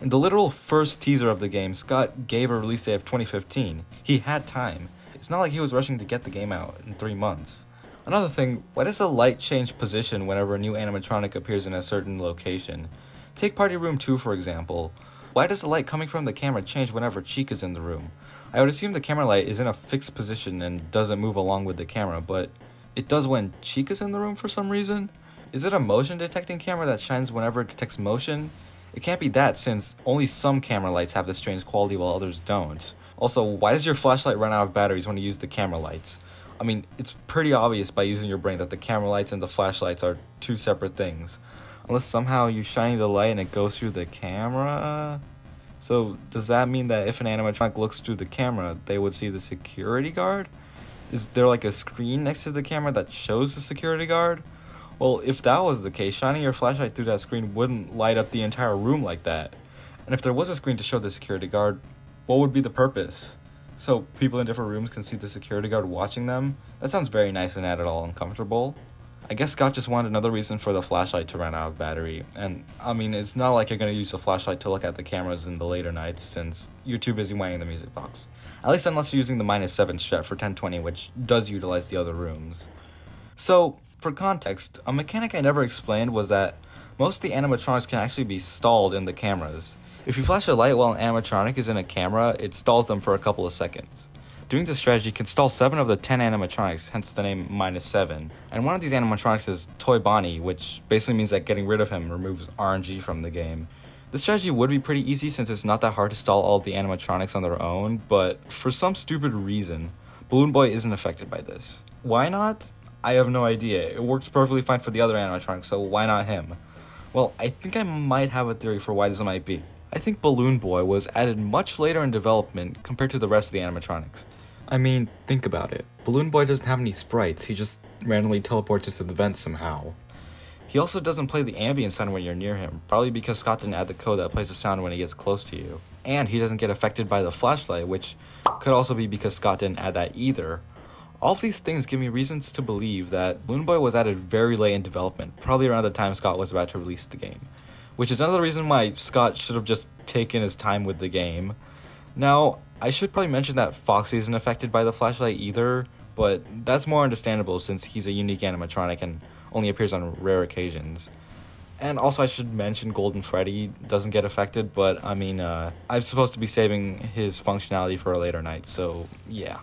In the literal first teaser of the game, Scott gave a release date of 2015. He had time. It's not like he was rushing to get the game out in three months. Another thing, why does the light change position whenever a new animatronic appears in a certain location? Take Party Room 2 for example. Why does the light coming from the camera change whenever Cheek is in the room? I would assume the camera light is in a fixed position and doesn't move along with the camera, but it does when Cheek is in the room for some reason? Is it a motion detecting camera that shines whenever it detects motion? It can't be that since only some camera lights have this strange quality while others don't. Also, why does your flashlight run out of batteries when you use the camera lights? I mean, it's pretty obvious by using your brain that the camera lights and the flashlights are two separate things. Unless somehow you shine the light and it goes through the camera? So, does that mean that if an animatronic looks through the camera, they would see the security guard? Is there like a screen next to the camera that shows the security guard? Well, if that was the case, shining your flashlight through that screen wouldn't light up the entire room like that. And if there was a screen to show the security guard, what would be the purpose? So people in different rooms can see the security guard watching them. That sounds very nice and not at all uncomfortable. I guess Scott just wanted another reason for the flashlight to run out of battery. And I mean, it's not like you're going to use the flashlight to look at the cameras in the later nights since you're too busy weighing the music box. At least unless you're using the minus 7 strat for 1020, which does utilize the other rooms. So, for context, a mechanic I never explained was that most of the animatronics can actually be stalled in the cameras. If you flash a light while an animatronic is in a camera, it stalls them for a couple of seconds. Doing this strategy can stall 7 of the 10 animatronics, hence the name minus 7. And one of these animatronics is Toy Bonnie, which basically means that getting rid of him removes RNG from the game. This strategy would be pretty easy since it's not that hard to stall all the animatronics on their own, but for some stupid reason, Balloon Boy isn't affected by this. Why not? I have no idea. It works perfectly fine for the other animatronics, so why not him? Well, I think I might have a theory for why this might be. I think Balloon Boy was added much later in development compared to the rest of the animatronics. I mean, think about it. Balloon Boy doesn't have any sprites, he just randomly teleports into the vent somehow. He also doesn't play the ambient sound when you're near him, probably because Scott didn't add the code that plays the sound when he gets close to you. And he doesn't get affected by the flashlight, which could also be because Scott didn't add that either. All of these things give me reasons to believe that Balloon Boy was added very late in development, probably around the time Scott was about to release the game. Which is another reason why Scott should have just taken his time with the game. Now, I should probably mention that Foxy isn't affected by the flashlight either, but that's more understandable since he's a unique animatronic and only appears on rare occasions. And also, I should mention Golden Freddy doesn't get affected, but I mean, uh, I'm supposed to be saving his functionality for a later night, so yeah.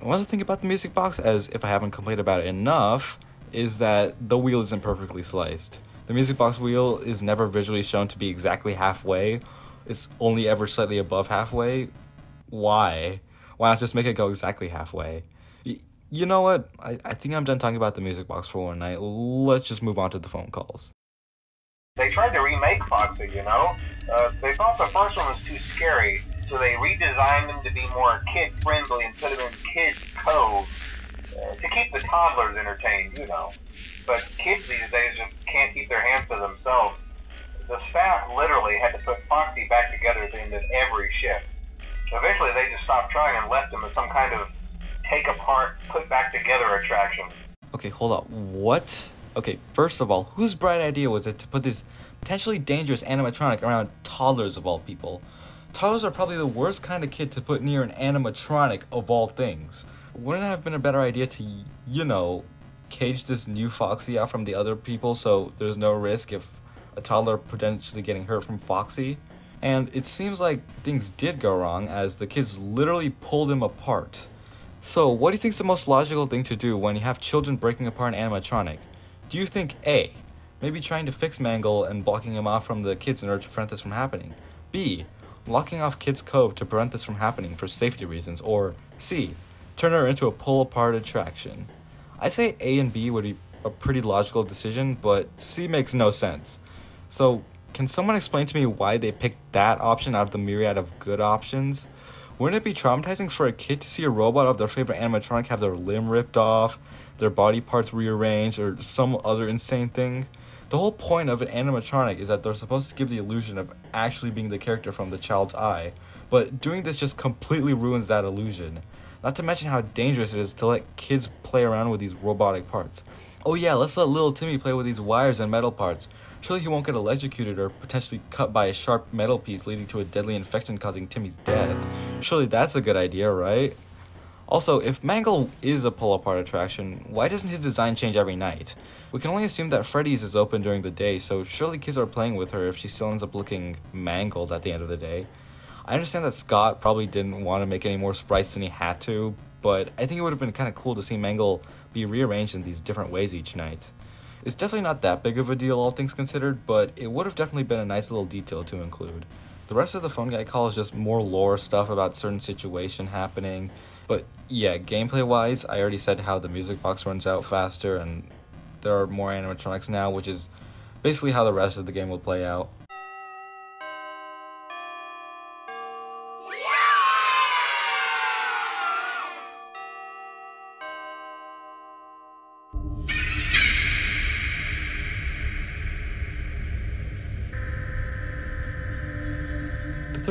One other thing about the music box, as if I haven't complained about it enough, is that the wheel isn't perfectly sliced. The music box wheel is never visually shown to be exactly halfway, it's only ever slightly above halfway. Why? Why not just make it go exactly halfway? you know what? I, I think I'm done talking about the music box for one night. Let's just move on to the phone calls. They tried to remake Foxy, you know? Uh, they thought the first one was too scary, so they redesigned them to be more kid friendly and put them in Kid Cove to keep the toddlers entertained, you know. But kids these days just can't keep their hands to themselves. The staff literally had to put Foxy back together at the end of every shift. Eventually, they just stopped trying and left him as some kind of take apart, put back together attraction. Okay, hold up. What? Okay, first of all, whose bright idea was it to put this potentially dangerous animatronic around toddlers of all people? Toddlers are probably the worst kind of kid to put near an animatronic of all things. Wouldn't it have been a better idea to, you know, cage this new Foxy out from the other people so there's no risk if a toddler potentially getting hurt from Foxy? And it seems like things did go wrong as the kids literally pulled him apart. So, what do you think is the most logical thing to do when you have children breaking apart an animatronic? Do you think A, maybe trying to fix Mangle and blocking him off from the kids in order to prevent this from happening? B, locking off Kids Cove to prevent this from happening for safety reasons? Or C, turn her into a pull apart attraction? I say A and B would be a pretty logical decision, but C makes no sense. So, can someone explain to me why they picked that option out of the myriad of good options? Wouldn't it be traumatizing for a kid to see a robot of their favorite animatronic have their limb ripped off, their body parts rearranged, or some other insane thing? The whole point of an animatronic is that they're supposed to give the illusion of actually being the character from the child's eye, but doing this just completely ruins that illusion. Not to mention how dangerous it is to let kids play around with these robotic parts. Oh yeah, let's let little Timmy play with these wires and metal parts. Surely he won't get electrocuted or potentially cut by a sharp metal piece leading to a deadly infection causing Timmy's death. Surely that's a good idea, right? Also, if Mangle is a pull apart attraction, why doesn't his design change every night? We can only assume that Freddy's is open during the day, so surely kids are playing with her if she still ends up looking mangled at the end of the day. I understand that Scott probably didn't want to make any more sprites than he had to, but I think it would have been kind of cool to see Mangle be rearranged in these different ways each night. It's definitely not that big of a deal, all things considered, but it would have definitely been a nice little detail to include. The rest of the phone guy call is just more lore stuff about certain situation happening. But yeah, gameplay wise, I already said how the music box runs out faster and there are more animatronics now, which is basically how the rest of the game will play out.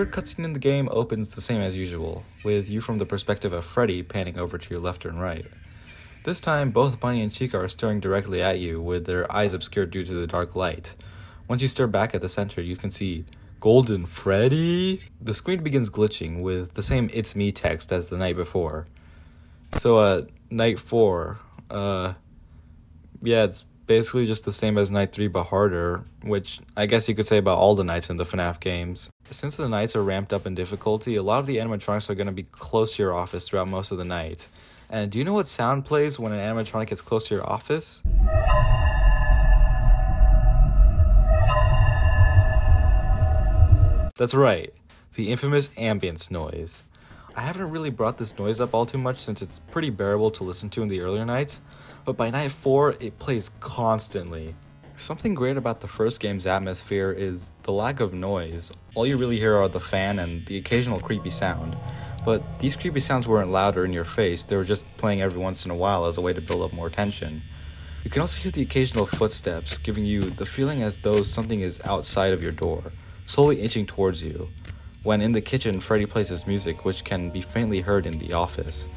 Third cutscene in the game opens the same as usual, with you from the perspective of Freddy panning over to your left and right. This time, both Bonnie and Chica are staring directly at you, with their eyes obscured due to the dark light. Once you stare back at the center, you can see Golden Freddy? The screen begins glitching with the same It's Me text as the night before. So, uh, night four, uh, yeah, it's basically just the same as Night 3 but harder, which I guess you could say about all the nights in the FNAF games. Since the nights are ramped up in difficulty, a lot of the animatronics are going to be close to your office throughout most of the night. And do you know what sound plays when an animatronic gets close to your office? That's right, the infamous ambience noise. I haven't really brought this noise up all too much since it's pretty bearable to listen to in the earlier nights, but by night 4 it plays constantly. Something great about the first game's atmosphere is the lack of noise. All you really hear are the fan and the occasional creepy sound. But these creepy sounds weren't louder in your face, they were just playing every once in a while as a way to build up more tension. You can also hear the occasional footsteps, giving you the feeling as though something is outside of your door, slowly inching towards you. When in the kitchen, Freddy plays his music, which can be faintly heard in the office,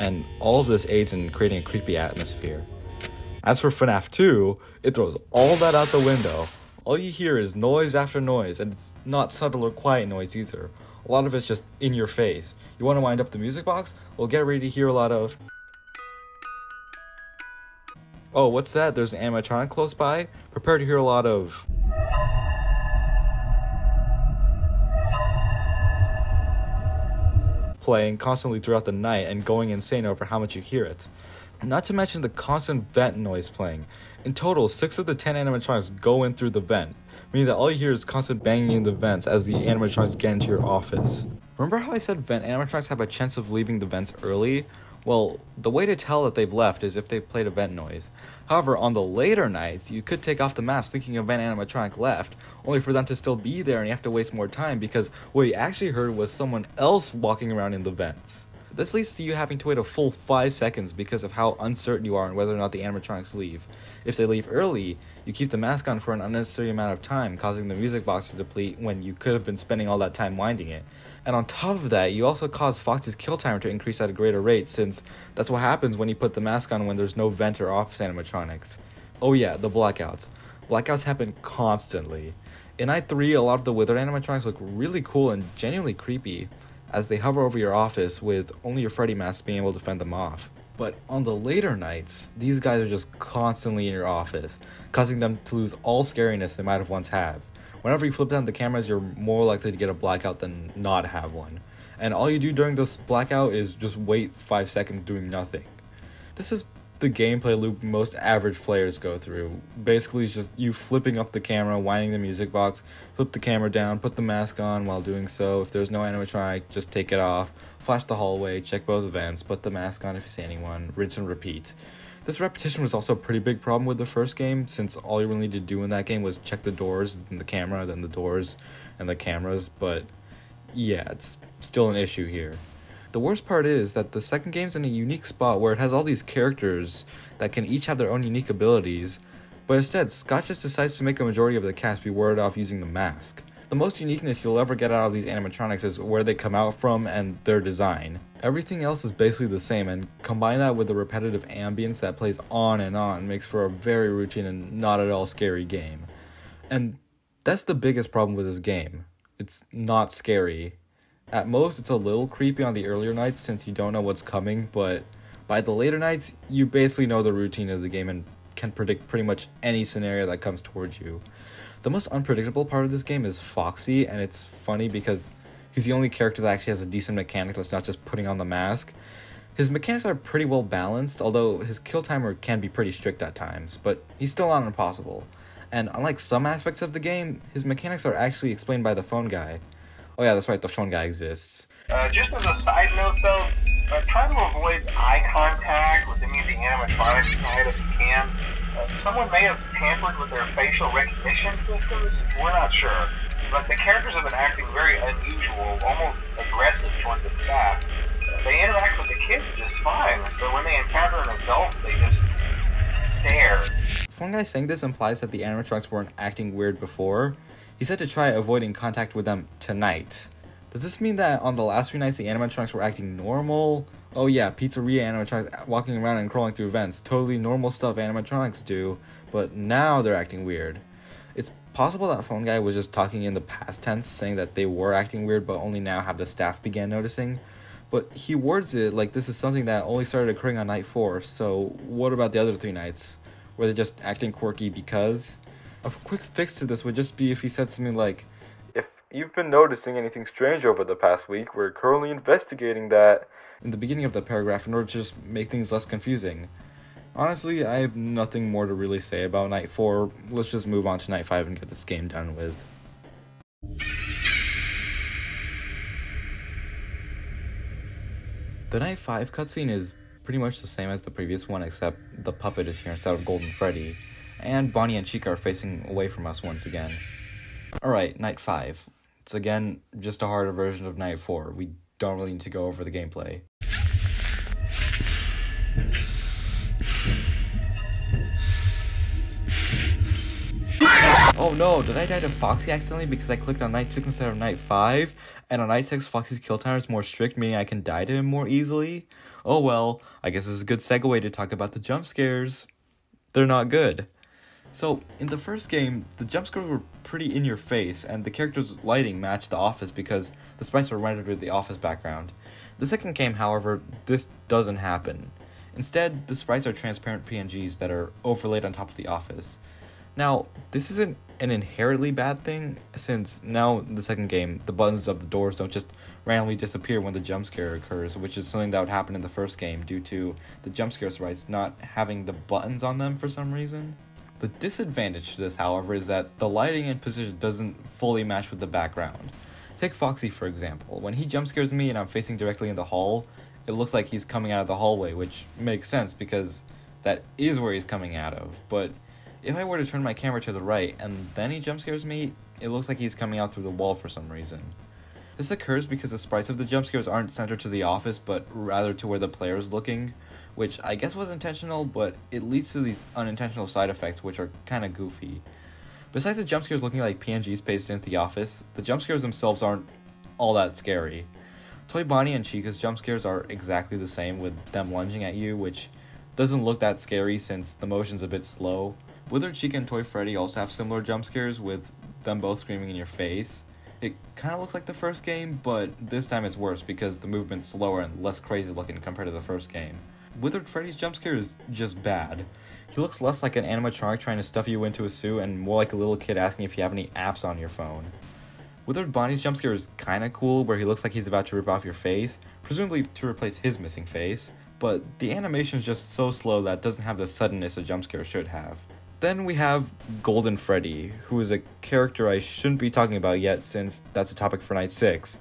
and all of this aids in creating a creepy atmosphere. As for FNAF 2, it throws all that out the window. All you hear is noise after noise, and it's not subtle or quiet noise either. A lot of it's just in your face. You want to wind up the music box? Well, get ready to hear a lot of. Oh, what's that? There's an animatronic close by? Prepare to hear a lot of. Playing constantly throughout the night and going insane over how much you hear it. Not to mention the constant vent noise playing. In total, 6 of the 10 animatronics go in through the vent, meaning that all you hear is constant banging in the vents as the animatronics get into your office. Remember how I said vent animatronics have a chance of leaving the vents early? Well, the way to tell that they've left is if they've played a vent noise. However, on the later nights, you could take off the mask thinking a vent animatronic left, only for them to still be there and you have to waste more time because what you actually heard was someone else walking around in the vents. This leads to you having to wait a full 5 seconds because of how uncertain you are on whether or not the animatronics leave. If they leave early, you keep the mask on for an unnecessary amount of time, causing the music box to deplete when you could have been spending all that time winding it. And on top of that, you also cause Fox's kill timer to increase at a greater rate, since that's what happens when you put the mask on when there's no vent or office animatronics. Oh yeah, the blackouts. Blackouts happen constantly. In I3, a lot of the withered animatronics look really cool and genuinely creepy as they hover over your office with only your Freddy mask being able to fend them off. But on the later nights, these guys are just constantly in your office, causing them to lose all scariness they might have once had. Whenever you flip down the cameras, you're more likely to get a blackout than not have one. And all you do during this blackout is just wait 5 seconds doing nothing. This is the gameplay loop most average players go through. Basically, it's just you flipping up the camera, winding the music box, flip the camera down, put the mask on while doing so. If there's no animatronic, just take it off, flash the hallway, check both events, put the mask on if you see anyone, rinse and repeat. This repetition was also a pretty big problem with the first game, since all you really needed to do in that game was check the doors, then the camera, then the doors, and the cameras, but yeah, it's still an issue here. The worst part is that the second game's in a unique spot where it has all these characters that can each have their own unique abilities, but instead, Scott just decides to make a majority of the cast be warded off using the mask. The most uniqueness you'll ever get out of these animatronics is where they come out from and their design. Everything else is basically the same, and combine that with the repetitive ambience that plays on and on makes for a very routine and not at all scary game. And that's the biggest problem with this game. It's not scary. At most, it's a little creepy on the earlier nights since you don't know what's coming, but by the later nights, you basically know the routine of the game and can predict pretty much any scenario that comes towards you. The most unpredictable part of this game is Foxy, and it's funny because he's the only character that actually has a decent mechanic that's not just putting on the mask. His mechanics are pretty well balanced, although his kill timer can be pretty strict at times, but he's still not impossible. And unlike some aspects of the game, his mechanics are actually explained by the phone guy. Oh yeah, that's right, the phone guy exists. Uh, just as a side note though, uh, try to avoid eye contact with any of the animatronics tonight if you can. Uh, someone may have tampered with their facial recognition systems, we're not sure. But the characters have been acting very unusual, almost aggressive towards the staff. They interact with the kids just fine, but when they encounter an adult, they just stare. Phone guy saying this implies that the animatronics weren't acting weird before, he said to try avoiding contact with them tonight. Does this mean that on the last few nights the animatronics were acting normal? Oh yeah, pizzeria animatronics uh, walking around and crawling through vents. Totally normal stuff animatronics do, but now they're acting weird. It's possible that phone guy was just talking in the past tense, saying that they were acting weird, but only now have the staff began noticing. But he words it like this is something that only started occurring on night four, so what about the other three nights? Were they just acting quirky because? A quick fix to this would just be if he said something like, If you've been noticing anything strange over the past week, we're currently investigating that in the beginning of the paragraph in order to just make things less confusing. Honestly, I have nothing more to really say about Night 4. Let's just move on to Night 5 and get this game done with. The Night 5 cutscene is pretty much the same as the previous one, except the puppet is here instead of Golden Freddy and Bonnie and Chica are facing away from us once again. Alright, night 5. It's again just a harder version of night 4. We don't really need to go over the gameplay. Oh no, did I die to Foxy accidentally because I clicked on Night 6 instead of Night 5? And on Night 6, Foxy's kill timer is more strict, meaning I can die to him more easily? Oh well, I guess this is a good segue to talk about the jump scares. They're not good. So, in the first game, the jump scares were pretty in your face, and the character's lighting matched the office because the sprites were rendered with the office background. The second game, however, this doesn't happen. Instead, the sprites are transparent PNGs that are overlaid on top of the office. Now, this isn't an inherently bad thing, since now in the second game, the buttons of the doors don't just randomly disappear when the jump scare occurs, which is something that would happen in the first game due to the jump scare sprites not having the buttons on them for some reason. The disadvantage to this, however, is that the lighting and position doesn't fully match with the background. Take Foxy for example. When he jump scares me and I'm facing directly in the hall, it looks like he's coming out of the hallway, which makes sense because that is where he's coming out of. But if I were to turn my camera to the right and then he jump scares me, it looks like he's coming out through the wall for some reason. This occurs because the sprites of the jump scares aren't centered to the office, but rather to where the player is looking, which I guess was intentional, but it leads to these unintentional side effects which are kinda goofy. Besides the jump scares looking like PNGs pasted into the office, the jump scares themselves aren't all that scary. Toy Bonnie and Chica's jump scares are exactly the same with them lunging at you, which doesn't look that scary since the motion's a bit slow. Withered Chica and Toy Freddy also have similar jump scares with them both screaming in your face. It kind of looks like the first game, but this time it's worse because the movement's slower and less crazy looking compared to the first game. Withered Freddy's jump scare is just bad. He looks less like an animatronic trying to stuff you into a suit and more like a little kid asking if you have any apps on your phone. Withered Bonnie's jump scare is kinda cool, where he looks like he's about to rip off your face, presumably to replace his missing face, but the animation is just so slow that doesn't have the suddenness a jump scare should have. Then we have Golden Freddy, who is a character I shouldn't be talking about yet since that's a topic for Night 6.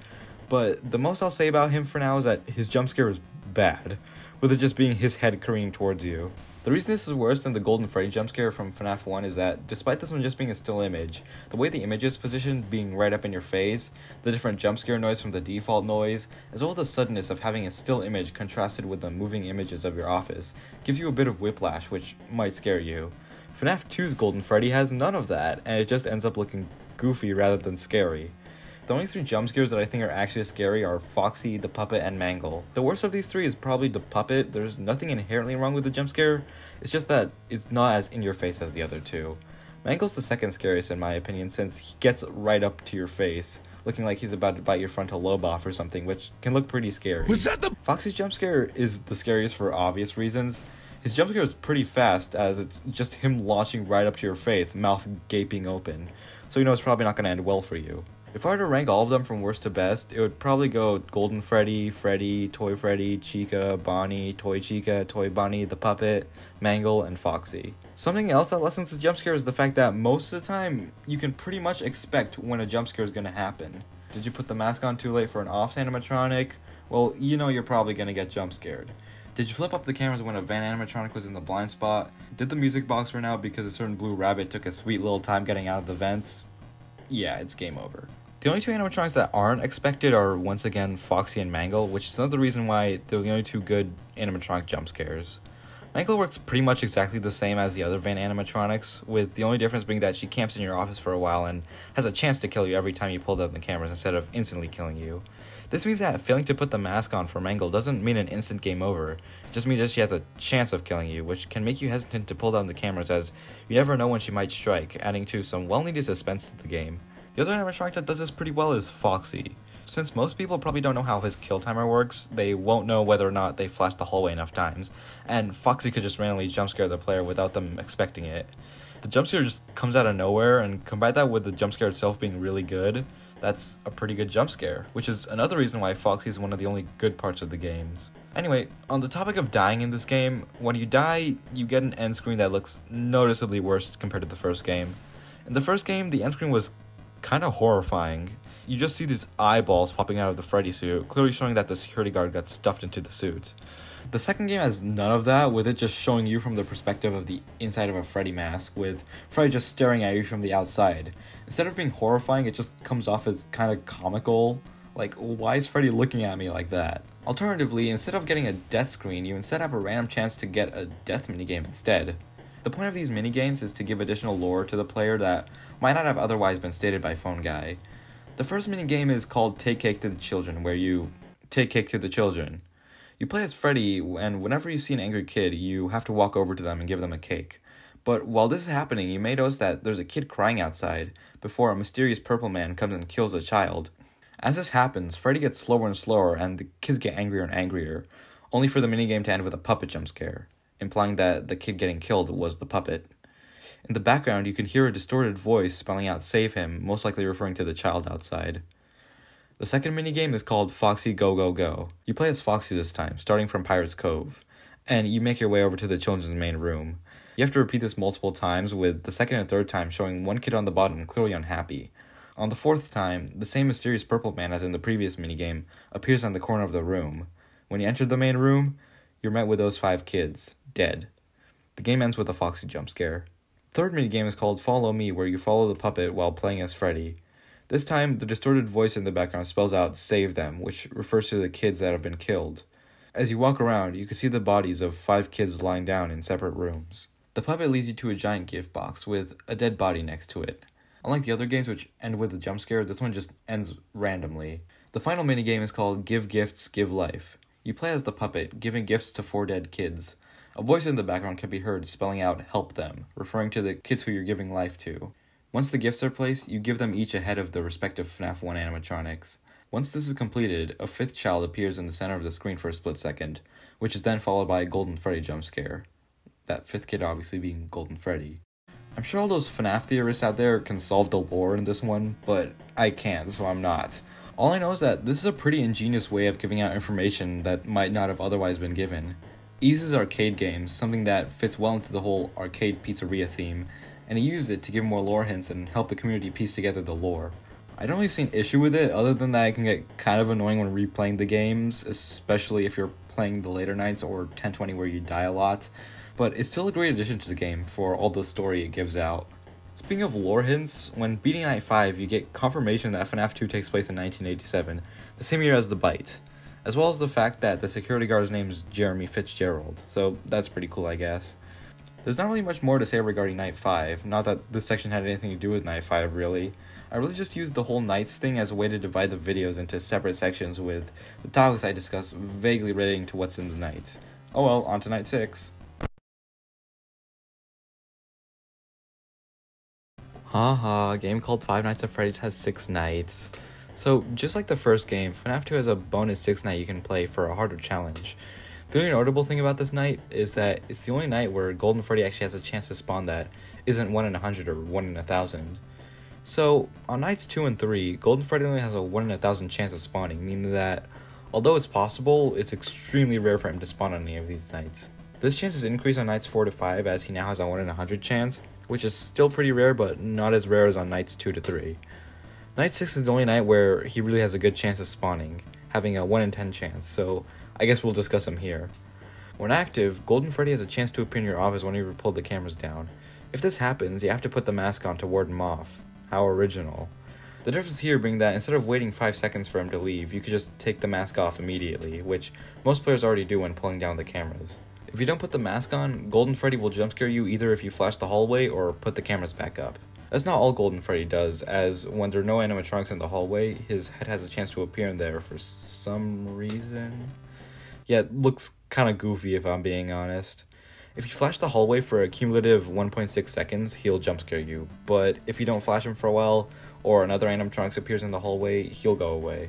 But the most I'll say about him for now is that his jump scare is bad, with it just being his head careening towards you. The reason this is worse than the Golden Freddy jump scare from FNAF 1 is that, despite this one just being a still image, the way the image is positioned being right up in your face, the different jump scare noise from the default noise, as well as the suddenness of having a still image contrasted with the moving images of your office, gives you a bit of whiplash, which might scare you. FNAF 2's Golden Freddy has none of that, and it just ends up looking goofy rather than scary. The only three jump scares that I think are actually scary are Foxy, the puppet, and Mangle. The worst of these three is probably the puppet. There's nothing inherently wrong with the jump scare, it's just that it's not as in your face as the other two. Mangle's the second scariest in my opinion since he gets right up to your face, looking like he's about to bite your frontal lobe off or something, which can look pretty scary. Was that the Foxy's jump scare is the scariest for obvious reasons. His jump scare is pretty fast, as it's just him launching right up to your face, mouth gaping open. So you know it's probably not going to end well for you. If I were to rank all of them from worst to best, it would probably go Golden Freddy, Freddy, Toy Freddy, Chica, Bonnie, Toy Chica, Toy Bonnie, the puppet, Mangle, and Foxy. Something else that lessens the jump scare is the fact that most of the time, you can pretty much expect when a jump scare is going to happen. Did you put the mask on too late for an off animatronic? Well, you know you're probably going to get jump scared. Did you flip up the cameras when a vent animatronic was in the blind spot? Did the music box run out because a certain blue rabbit took a sweet little time getting out of the vents? Yeah, it's game over. The only two animatronics that aren't expected are once again Foxy and Mangle, which is another reason why they're the only two good animatronic jump scares. Mangle works pretty much exactly the same as the other vent animatronics, with the only difference being that she camps in your office for a while and has a chance to kill you every time you pull down the cameras instead of instantly killing you. This means that failing to put the mask on for Mangle doesn't mean an instant game over, it just means that she has a chance of killing you, which can make you hesitant to pull down the cameras as you never know when she might strike, adding to some well needed suspense to the game. The other animatronic that does this pretty well is Foxy. Since most people probably don't know how his kill timer works, they won't know whether or not they flash the hallway enough times, and Foxy could just randomly jump scare the player without them expecting it. The jump scare just comes out of nowhere, and combine that with the jump scare itself being really good, that's a pretty good jump scare, which is another reason why Foxy is one of the only good parts of the games. Anyway, on the topic of dying in this game, when you die, you get an end screen that looks noticeably worse compared to the first game. In the first game, the end screen was kind of horrifying. You just see these eyeballs popping out of the Freddy suit, clearly showing that the security guard got stuffed into the suit. The second game has none of that, with it just showing you from the perspective of the inside of a Freddy mask, with Freddy just staring at you from the outside. Instead of being horrifying, it just comes off as kind of comical, Like, why is Freddy looking at me like that? Alternatively, instead of getting a death screen, you instead have a random chance to get a death minigame instead. The point of these minigames is to give additional lore to the player that might not have otherwise been stated by Phone Guy. The first minigame is called Take Cake to the Children, where you take cake to the children. You play as Freddy, and whenever you see an angry kid, you have to walk over to them and give them a cake. But while this is happening, you may notice that there's a kid crying outside before a mysterious purple man comes and kills a child. As this happens, Freddy gets slower and slower, and the kids get angrier and angrier, only for the minigame to end with a puppet jump scare, implying that the kid getting killed was the puppet. In the background, you can hear a distorted voice spelling out Save Him, most likely referring to the child outside. The second minigame is called Foxy Go Go Go. You play as Foxy this time, starting from Pirate's Cove, and you make your way over to the children's main room. You have to repeat this multiple times, with the second and third time showing one kid on the bottom clearly unhappy. On the fourth time, the same mysterious purple man as in the previous minigame appears on the corner of the room. When you enter the main room, you're met with those five kids, dead. The game ends with a Foxy jump scare. Third minigame is called Follow Me, where you follow the puppet while playing as Freddy. This time, the distorted voice in the background spells out Save Them, which refers to the kids that have been killed. As you walk around, you can see the bodies of five kids lying down in separate rooms. The puppet leads you to a giant gift box with a dead body next to it. Unlike the other games which end with a jump scare, this one just ends randomly. The final minigame is called Give Gifts, Give Life. You play as the puppet, giving gifts to four dead kids. A voice in the background can be heard spelling out Help Them, referring to the kids who you're giving life to. Once the gifts are placed, you give them each a head of the respective FNAF 1 animatronics. Once this is completed, a fifth child appears in the center of the screen for a split second, which is then followed by a Golden Freddy jump scare. That fifth kid obviously being Golden Freddy. I'm sure all those FNAF theorists out there can solve the lore in this one, but I can't, so I'm not. All I know is that this is a pretty ingenious way of giving out information that might not have otherwise been given. Uses arcade games, something that fits well into the whole arcade pizzeria theme, and he uses it to give more lore hints and help the community piece together the lore. I don't really see an issue with it, other than that it can get kind of annoying when replaying the games, especially if you're playing the later nights or 1020 where you die a lot but it's still a great addition to the game for all the story it gives out. Speaking of lore hints, when beating Night 5, you get confirmation that FNAF 2 takes place in 1987, the same year as The Bite, as well as the fact that the security guard's name is Jeremy Fitzgerald, so that's pretty cool, I guess. There's not really much more to say regarding Night 5, not that this section had anything to do with Night 5, really. I really just used the whole Nights thing as a way to divide the videos into separate sections with the topics I discuss vaguely relating to what's in the night. Oh well, on to Night 6. Haha, a game called Five Nights at Freddy's has six nights. So, just like the first game, FNAF 2 has a bonus 6 night you can play for a harder challenge. The only notable thing about this night is that it's the only night where Golden Freddy actually has a chance to spawn that isn't 1 in a 100 or 1 in a 1000. So, on nights 2 and 3, Golden Freddy only has a 1 in a 1000 chance of spawning, meaning that although it's possible, it's extremely rare for him to spawn on any of these nights. This chance is increased on nights 4 to 5 as he now has a 1 in a 100 chance, which is still pretty rare, but not as rare as on nights 2 to 3. Night 6 is the only night where he really has a good chance of spawning, having a 1 in 10 chance, so I guess we'll discuss him here. When active, Golden Freddy has a chance to appear in your office when you pull the cameras down. If this happens, you have to put the mask on to ward him off. How original. The difference here being that instead of waiting 5 seconds for him to leave, you could just take the mask off immediately, which most players already do when pulling down the cameras. If you don't put the mask on, Golden Freddy will jump scare you either if you flash the hallway or put the cameras back up. That's not all Golden Freddy does, as when there are no animatronics in the hallway, his head has a chance to appear in there for some reason. Yeah, it looks kinda goofy if I'm being honest. If you flash the hallway for a cumulative 1.6 seconds, he'll jump scare you, but if you don't flash him for a while, or another animatronics appears in the hallway, he'll go away.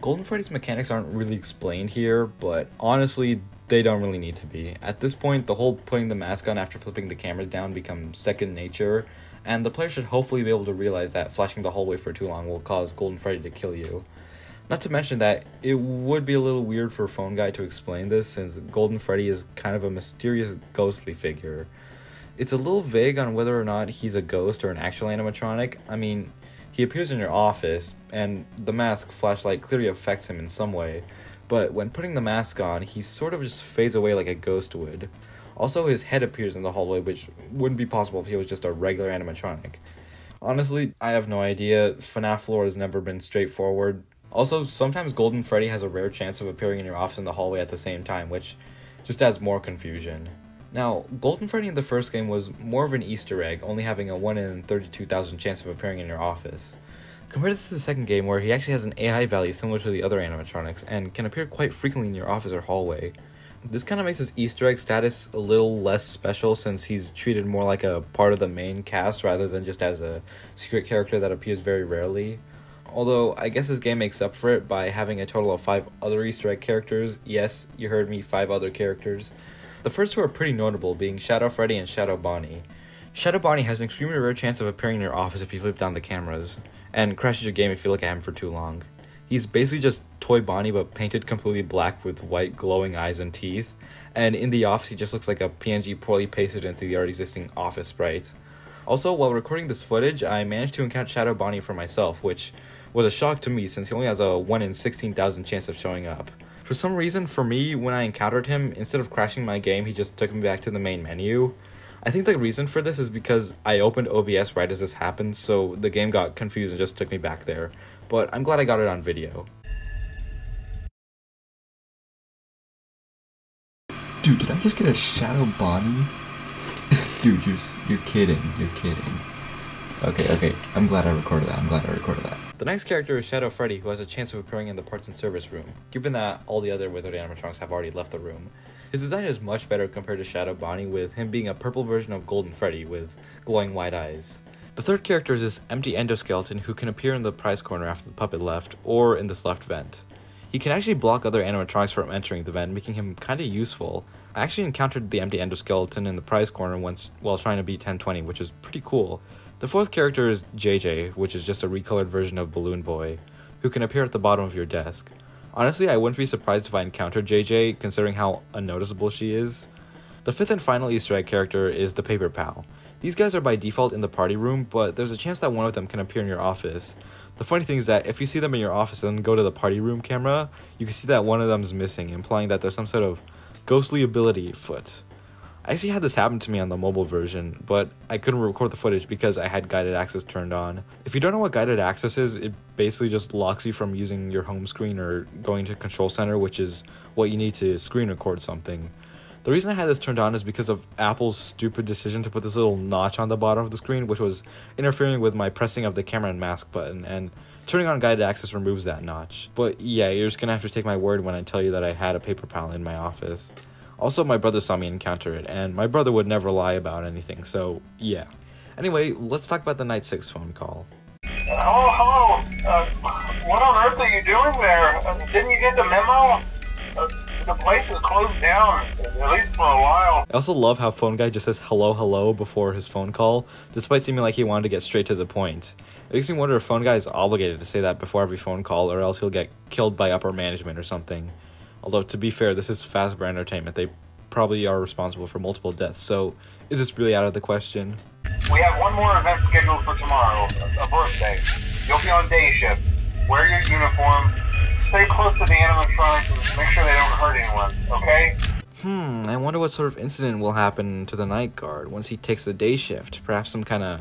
Golden Freddy's mechanics aren't really explained here, but honestly, they don't really need to be. At this point, the whole putting the mask on after flipping the cameras down becomes second nature, and the player should hopefully be able to realize that flashing the hallway for too long will cause Golden Freddy to kill you. Not to mention that it would be a little weird for Phone Guy to explain this, since Golden Freddy is kind of a mysterious ghostly figure. It's a little vague on whether or not he's a ghost or an actual animatronic. I mean, he appears in your office, and the mask flashlight clearly affects him in some way, but when putting the mask on, he sort of just fades away like a ghost would. Also, his head appears in the hallway, which wouldn't be possible if he was just a regular animatronic. Honestly, I have no idea. FNAF lore has never been straightforward. Also, sometimes Golden Freddy has a rare chance of appearing in your office in the hallway at the same time, which just adds more confusion. Now, Golden Freddy in the first game was more of an Easter egg, only having a 1 in 32,000 chance of appearing in your office. Compare this to the second game, where he actually has an AI value similar to the other animatronics, and can appear quite frequently in your office or hallway. This kind of makes his Easter egg status a little less special since he's treated more like a part of the main cast rather than just as a secret character that appears very rarely. Although, I guess this game makes up for it by having a total of 5 other Easter egg characters. Yes, you heard me, 5 other characters. The first two are pretty notable, being Shadow Freddy and Shadow Bonnie. Shadow Bonnie has an extremely rare chance of appearing in your office if you flip down the cameras, and crashes your game if you look at him for too long. He's basically just Toy Bonnie but painted completely black with white glowing eyes and teeth, and in the office he just looks like a PNG poorly pasted into the already existing office sprite. Also, while recording this footage, I managed to encounter Shadow Bonnie for myself, which was a shock to me since he only has a 1 in 16,000 chance of showing up. For some reason, for me, when I encountered him, instead of crashing my game, he just took me back to the main menu. I think the reason for this is because I opened OBS right as this happened, so the game got confused and just took me back there. But I'm glad I got it on video. Dude, did I just get a Shadow Bonnie? Dude, you're, you're kidding. You're kidding. Okay, okay. I'm glad I recorded that. I'm glad I recorded that. The next character is Shadow Freddy, who has a chance of appearing in the parts and service room, given that all the other withered animatronics have already left the room. His design is much better compared to Shadow Bonnie, with him being a purple version of Golden Freddy with glowing white eyes. The third character is this empty endoskeleton who can appear in the prize corner after the puppet left, or in this left vent. He can actually block other animatronics from entering the vent, making him kinda useful. I actually encountered the empty endoskeleton in the prize corner once while trying to beat 1020, which is pretty cool. The fourth character is JJ, which is just a recolored version of Balloon Boy, who can appear at the bottom of your desk. Honestly, I wouldn't be surprised if I encountered JJ, considering how unnoticeable she is. The fifth and final Easter egg character is the Paper Pal. These guys are by default in the party room, but there's a chance that one of them can appear in your office. The funny thing is that if you see them in your office and then go to the party room camera, you can see that one of them is missing, implying that there's some sort of ghostly ability afoot. I actually had this happen to me on the mobile version, but I couldn't record the footage because I had guided access turned on. If you don't know what guided access is, it basically just locks you from using your home screen or going to control center, which is what you need to screen record something. The reason I had this turned on is because of Apple's stupid decision to put this little notch on the bottom of the screen, which was interfering with my pressing of the camera and mask button, and turning on guided access removes that notch. But yeah, you're just gonna have to take my word when I tell you that I had a paper pal in my office. Also, my brother saw me encounter it, and my brother would never lie about anything, so yeah. Anyway, let's talk about the Night 6 phone call. Hello, hello. Uh, what on earth are you doing there? Uh, didn't you get the memo? The place is closed down, at least for a while. I also love how Phone Guy just says hello, hello before his phone call, despite seeming like he wanted to get straight to the point. It makes me wonder if Phone Guy is obligated to say that before every phone call, or else he'll get killed by upper management or something. Although, to be fair, this is Fazbear Entertainment. They probably are responsible for multiple deaths, so is this really out of the question? We have one more event scheduled for tomorrow, a birthday. You'll be on day shift. Wear your uniform. Stay close to the animatronics and make sure they don't hurt anyone, okay? Hmm, I wonder what sort of incident will happen to the night guard once he takes the day shift. Perhaps some kind of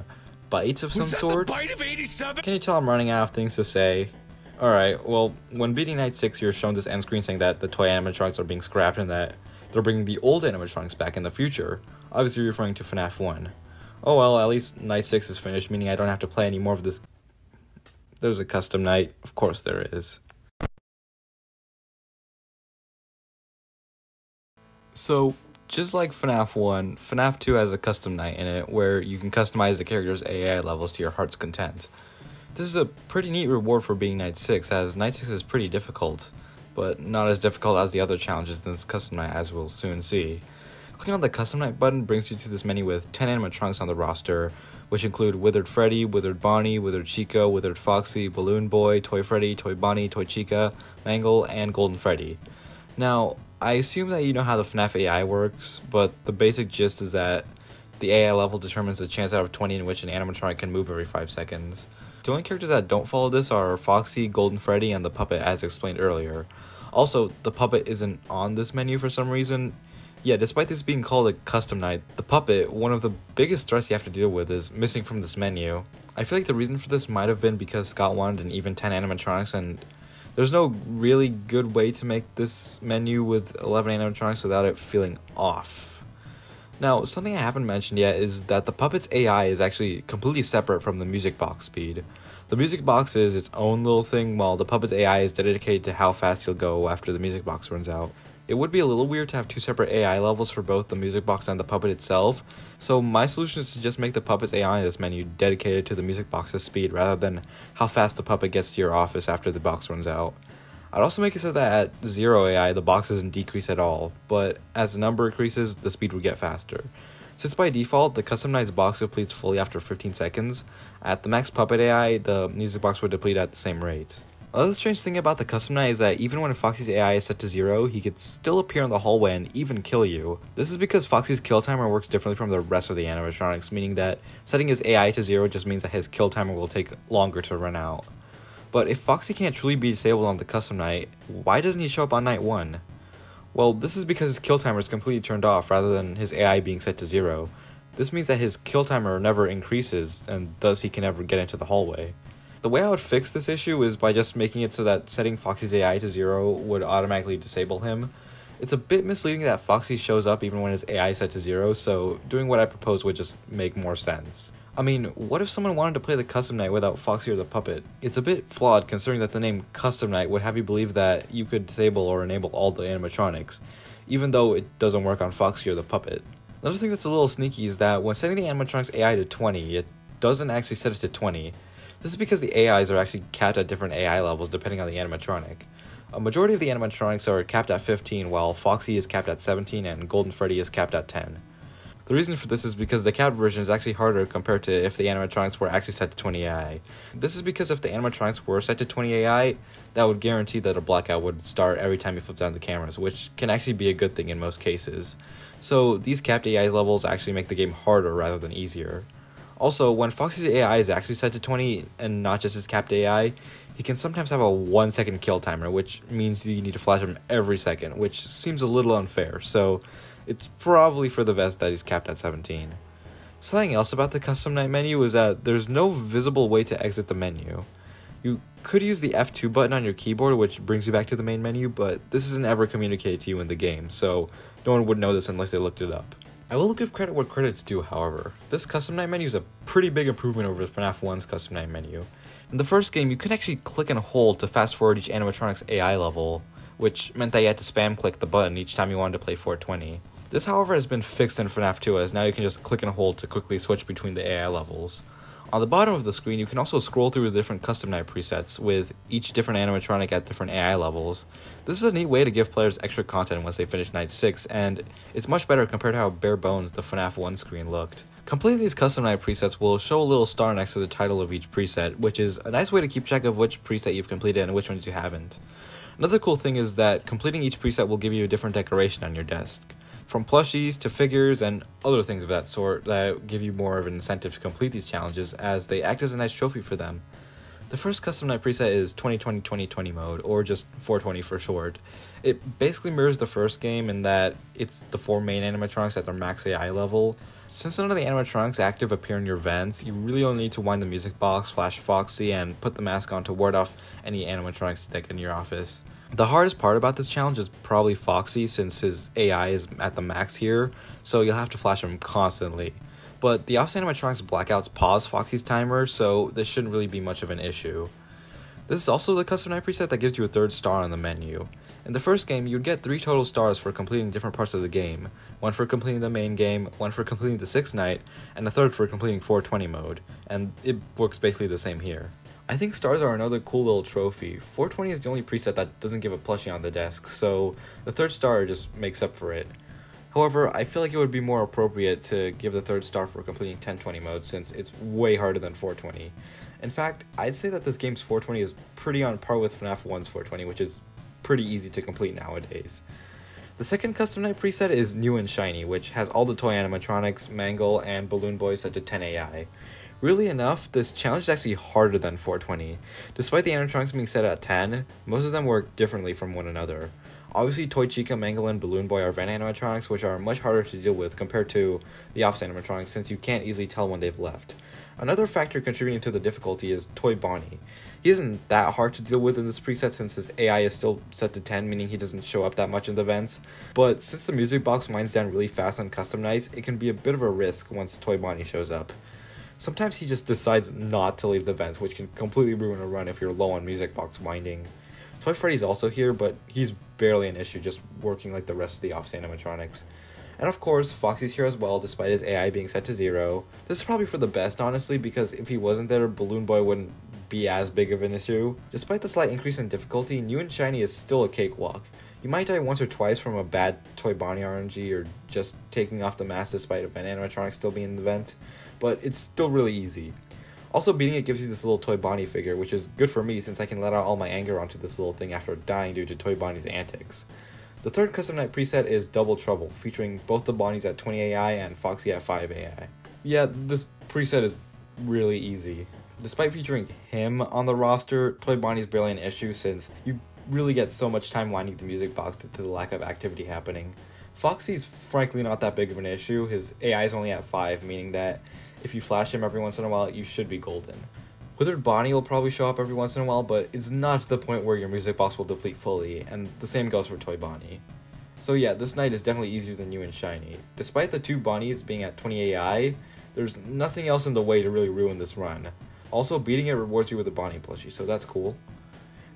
bite of some sort? bite of 87? Can you tell I'm running out of things to say? Alright, well, when beating Night 6, you're shown this end screen saying that the toy animatronics are being scrapped and that they're bringing the old animatronics back in the future, obviously referring to FNAF 1. Oh well, at least Night 6 is finished, meaning I don't have to play any more of this. There's a custom night, of course there is. So, just like FNAF 1, FNAF 2 has a custom night in it where you can customize the character's AI levels to your heart's content. This is a pretty neat reward for being Night 6, as Night 6 is pretty difficult, but not as difficult as the other challenges in this custom night, as we'll soon see. Clicking on the custom night button brings you to this menu with 10 animatronics on the roster, which include Withered Freddy, Withered Bonnie, Withered Chica, Withered Foxy, Balloon Boy, Toy Freddy, Toy Bonnie, Toy Chica, Mangle, and Golden Freddy. Now, I assume that you know how the FNAF AI works, but the basic gist is that the AI level determines the chance out of 20 in which an animatronic can move every 5 seconds. The only characters that don't follow this are Foxy, Golden Freddy, and the puppet, as explained earlier. Also, the puppet isn't on this menu for some reason. Yeah, despite this being called a custom night, the puppet, one of the biggest threats you have to deal with, is missing from this menu. I feel like the reason for this might have been because Scott wanted an even 10 animatronics and There's no really good way to make this menu with 11 animatronics without it feeling off. Now, something I haven't mentioned yet is that the puppet's AI is actually completely separate from the music box speed. The music box is its own little thing, while the puppet's AI is dedicated to how fast he'll go after the music box runs out. It would be a little weird to have two separate AI levels for both the music box and the puppet itself, so my solution is to just make the puppet's AI in this menu dedicated to the music box's speed rather than how fast the puppet gets to your office after the box runs out. I'd also make it so that at 0 AI the box doesn't decrease at all, but as the number increases, the speed would get faster. Since by default, the customized box depletes fully after 15 seconds, at the max puppet AI, the music box would deplete at the same rate. Another strange thing about the custom night is that even when Foxy's AI is set to zero, he could still appear in the hallway and even kill you. This is because Foxy's kill timer works differently from the rest of the animatronics, meaning that setting his AI to zero just means that his kill timer will take longer to run out. But if Foxy can't truly be disabled on the custom night, why doesn't he show up on night 1? Well, this is because his kill timer is completely turned off rather than his AI being set to zero. This means that his kill timer never increases, and thus he can never get into the hallway. The way I would fix this issue is by just making it so that setting Foxy's AI to zero would automatically disable him. It's a bit misleading that Foxy shows up even when his AI is set to zero, so doing what I propose would just make more sense. I mean, what if someone wanted to play the custom night without Foxy or the puppet? It's a bit flawed considering that the name custom night would have you believe that you could disable or enable all the animatronics, even though it doesn't work on Foxy or the puppet. Another thing that's a little sneaky is that when setting the animatronics AI to 20, it doesn't actually set it to 20. This is because the AIs are actually capped at different AI levels depending on the animatronic. A majority of the animatronics are capped at 15, while Foxy is capped at 17 and Golden Freddy is capped at 10. The reason for this is because the capped version is actually harder compared to if the animatronics were actually set to 20 AI. This is because if the animatronics were set to 20 AI, that would guarantee that a blackout would start every time you flip down the cameras, which can actually be a good thing in most cases. So these capped AI levels actually make the game harder rather than easier. Also, when Foxy's AI is actually set to 20 and not just his capped AI, he can sometimes have a 1 second kill timer, which means you need to flash him every second, which seems a little unfair, so it's probably for the best that he's capped at 17. Something else about the custom night menu is that there's no visible way to exit the menu. You could use the F2 button on your keyboard, which brings you back to the main menu, but this isn't ever communicated to you in the game, so no one would know this unless they looked it up. I will give credit where credit's due, however. This custom night menu is a pretty big improvement over FNAF 1's custom night menu. In the first game, you could actually click and hold to fast forward each animatronic's AI level, which meant that you had to spam click the button each time you wanted to play 420. This, however, has been fixed in FNAF 2 as now you can just click and hold to quickly switch between the AI levels. On the bottom of the screen, you can also scroll through the different custom night presets, with each different animatronic at different AI levels. This is a neat way to give players extra content once they finish Night 6, and it's much better compared to how bare bones the FNAF 1 screen looked. Completing these custom night presets will show a little star next to the title of each preset, which is a nice way to keep track of which preset you've completed and which ones you haven't. Another cool thing is that completing each preset will give you a different decoration on your desk from plushies to figures and other things of that sort that give you more of an incentive to complete these challenges as they act as a nice trophy for them. The first custom night preset is 2020 2020 mode, or just 420 for short. It basically mirrors the first game in that it's the four main animatronics at their max AI level. Since none of the animatronics active appear in your vents, you really only need to wind the music box, flash Foxy, and put the mask on to ward off any animatronics that get in your office. The hardest part about this challenge is probably Foxy since his AI is at the max here, so you'll have to flash him constantly. But the Office Animatronics blackouts pause Foxy's timer, so this shouldn't really be much of an issue. This is also the custom night preset that gives you a third star on the menu. In the first game, you'd get three total stars for completing different parts of the game. One for completing the main game, one for completing the sixth night, and a third for completing 420 mode, and it works basically the same here. I think stars are another cool little trophy. 420 is the only preset that doesn't give a plushie on the desk, so the third star just makes up for it. However, I feel like it would be more appropriate to give the third star for completing 1020 mode since it's way harder than 420. In fact, I'd say that this game's 420 is pretty on par with FNAF 1's 420, which is pretty easy to complete nowadays. The second custom night preset is New and Shiny, which has all the toy animatronics, Mangle, and Balloon Boy set to 10 AI. Really enough, this challenge is actually harder than 420. Despite the animatronics being set at 10, most of them work differently from one another. Obviously, Toy Chica, Mangle, and Balloon Boy are vent animatronics, which are much harder to deal with compared to the office animatronics since you can't easily tell when they've left. Another factor contributing to the difficulty is Toy Bonnie. He isn't that hard to deal with in this preset since his AI is still set to 10, meaning he doesn't show up that much in the vents. But since the music box winds down really fast on custom nights, it can be a bit of a risk once Toy Bonnie shows up. Sometimes he just decides not to leave the vents, which can completely ruin a run if you're low on music box winding. Toy Freddy's also here, but he's barely an issue, just working like the rest of the office animatronics. And of course, Foxy's here as well, despite his AI being set to zero. This is probably for the best, honestly, because if he wasn't there, Balloon Boy wouldn't be as big of an issue. Despite the slight increase in difficulty, New and Shiny is still a cakewalk. You might die once or twice from a bad Toy Bonnie RNG or just taking off the mask despite a animatronic still being in the vent, but it's still really easy. Also, beating it gives you this little Toy Bonnie figure, which is good for me since I can let out all my anger onto this little thing after dying due to Toy Bonnie's antics. The third custom night preset is Double Trouble, featuring both the Bonnies at 20 AI and Foxy at 5 AI. Yeah, this preset is really easy. Despite featuring him on the roster, Toy Bonnie's barely an issue since you really get so much time winding the music box due to the lack of activity happening. Foxy's frankly not that big of an issue, his AI is only at 5, meaning that if you flash him every once in a while, you should be golden. Withered Bonnie will probably show up every once in a while, but it's not to the point where your music box will deplete fully, and the same goes for Toy Bonnie. So yeah, this night is definitely easier than New and Shiny. Despite the two Bonnies being at 20 AI, there's nothing else in the way to really ruin this run. Also, beating it rewards you with a Bonnie plushie, so that's cool.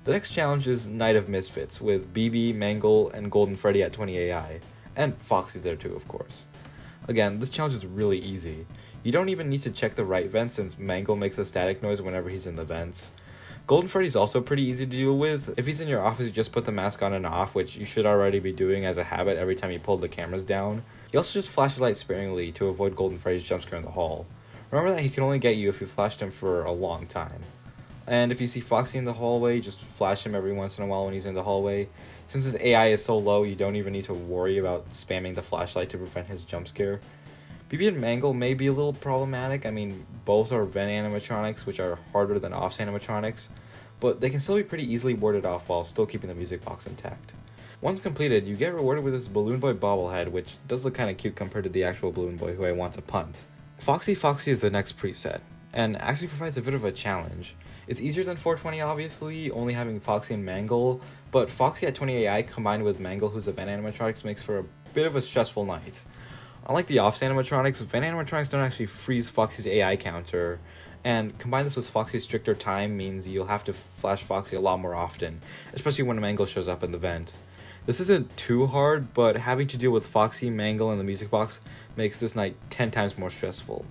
The next challenge is Night of Misfits, with BB, Mangle, and Golden Freddy at 20 AI. And Foxy's there too, of course. Again, this challenge is really easy. You don't even need to check the right vent since Mangle makes a static noise whenever he's in the vents. Golden Freddy's also pretty easy to deal with. If he's in your office, you just put the mask on and off, which you should already be doing as a habit every time you pull the cameras down. He also just flashes light sparingly to avoid Golden Freddy's jump scare in the hall. Remember that he can only get you if you flashed him for a long time. And if you see Foxy in the hallway, just flash him every once in a while when he's in the hallway. Since his AI is so low, you don't even need to worry about spamming the flashlight to prevent his jump scare. BB and Mangle may be a little problematic. I mean, both are vent animatronics, which are harder than off animatronics, but they can still be pretty easily warded off while still keeping the music box intact. Once completed, you get rewarded with this Balloon Boy bobblehead, which does look kinda cute compared to the actual Balloon Boy who I want to punt. Foxy Foxy is the next preset, and actually provides a bit of a challenge. It's easier than 420 obviously, only having Foxy and Mangle, but Foxy at 20 AI combined with Mangle who's a vent animatronics makes for a bit of a stressful night. Unlike the off animatronics, vent animatronics don't actually freeze Foxy's AI counter, and combine this with Foxy's stricter time means you'll have to flash Foxy a lot more often, especially when Mangle shows up in the vent. This isn't too hard, but having to deal with Foxy, Mangle, and the music box makes this night 10 times more stressful.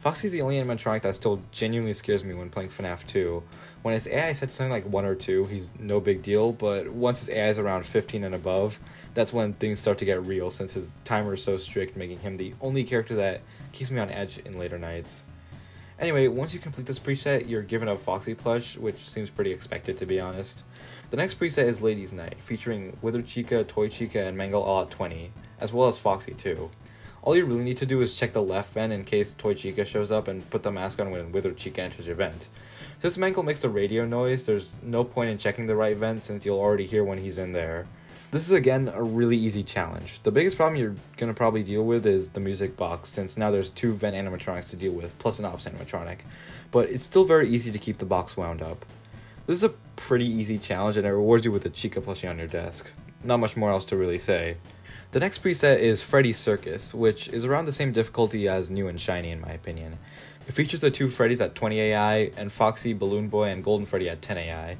Foxy's the only animatronic that still genuinely scares me when playing FNAF 2. When his AI is set something like 1 or 2, he's no big deal, but once his AI is around 15 and above, that's when things start to get real since his timer is so strict, making him the only character that keeps me on edge in later nights. Anyway, once you complete this preset, you're given a Foxy plush, which seems pretty expected to be honest. The next preset is Ladies Night, featuring Withered Chica, Toy Chica, and Mangle all at 20, as well as Foxy too. All you really need to do is check the left vent in case Toy Chica shows up and put the mask on when Withered Chica enters your vent. Since Mangle makes the radio noise, there's no point in checking the right vent since you'll already hear when he's in there. This is again a really easy challenge. The biggest problem you're gonna probably deal with is the music box, since now there's two vent animatronics to deal with, plus an ops animatronic. But it's still very easy to keep the box wound up. This is a pretty easy challenge and it rewards you with a Chica plushie on your desk. Not much more else to really say. The next preset is Freddy's Circus, which is around the same difficulty as New and Shiny in my opinion. It features the two Freddys at 20 AI, and Foxy, Balloon Boy, and Golden Freddy at 10 AI.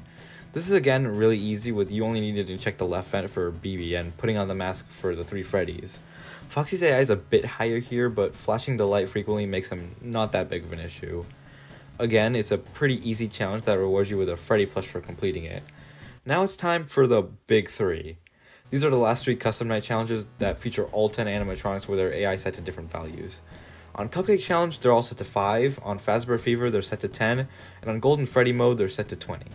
This is again really easy with you only needed to check the left vent for BB and putting on the mask for the three Freddys. Foxy's AI is a bit higher here, but flashing the light frequently makes him not that big of an issue. Again, it's a pretty easy challenge that rewards you with a Freddy plush for completing it. Now it's time for the big three. These are the last three custom night challenges that feature all 10 animatronics with their AI set to different values. On Cupcake Challenge, they're all set to 5, on Fazbear Fever, they're set to 10, and on Golden Freddy mode, they're set to 20.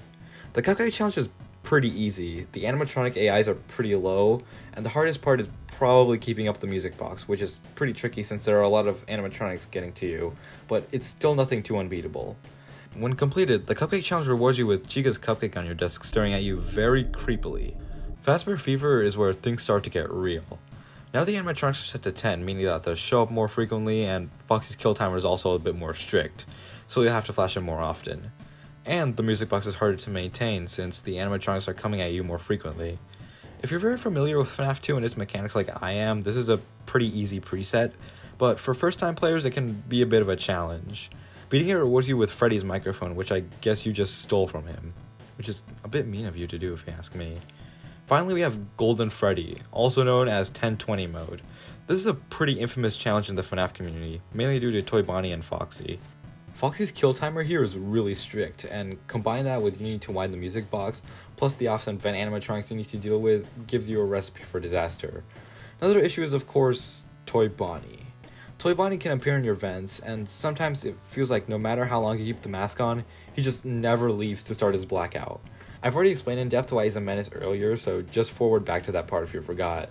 The Cupcake Challenge is pretty easy. The animatronic AIs are pretty low, and the hardest part is probably keeping up the music box, which is pretty tricky since there are a lot of animatronics getting to you, but it's still nothing too unbeatable. When completed, the Cupcake Challenge rewards you with Chica's Cupcake on your desk staring at you very creepily. Fazbear Fever is where things start to get real. Now the animatronics are set to 10, meaning that they'll show up more frequently, and Foxy's kill timer is also a bit more strict, so you'll have to flash him more often. And the music box is harder to maintain since the animatronics are coming at you more frequently. If you're very familiar with FNAF 2 and its mechanics like I am, this is a pretty easy preset, but for first time players it can be a bit of a challenge. Beating it rewards you with Freddy's microphone, which I guess you just stole from him, which is a bit mean of you to do if you ask me. Finally, we have Golden Freddy, also known as 1020 mode. This is a pretty infamous challenge in the FNAF community, mainly due to Toy Bonnie and Foxy. Foxy's kill timer here is really strict, and combine that with you need to wind the music box, plus the offset vent animatronics you need to deal with, gives you a recipe for disaster. Another issue is, of course, Toy Bonnie. Toy Bonnie can appear in your vents, and sometimes it feels like no matter how long you keep the mask on, he just never leaves to start his blackout. I've already explained in depth why he's a menace earlier, so just forward back to that part if you forgot.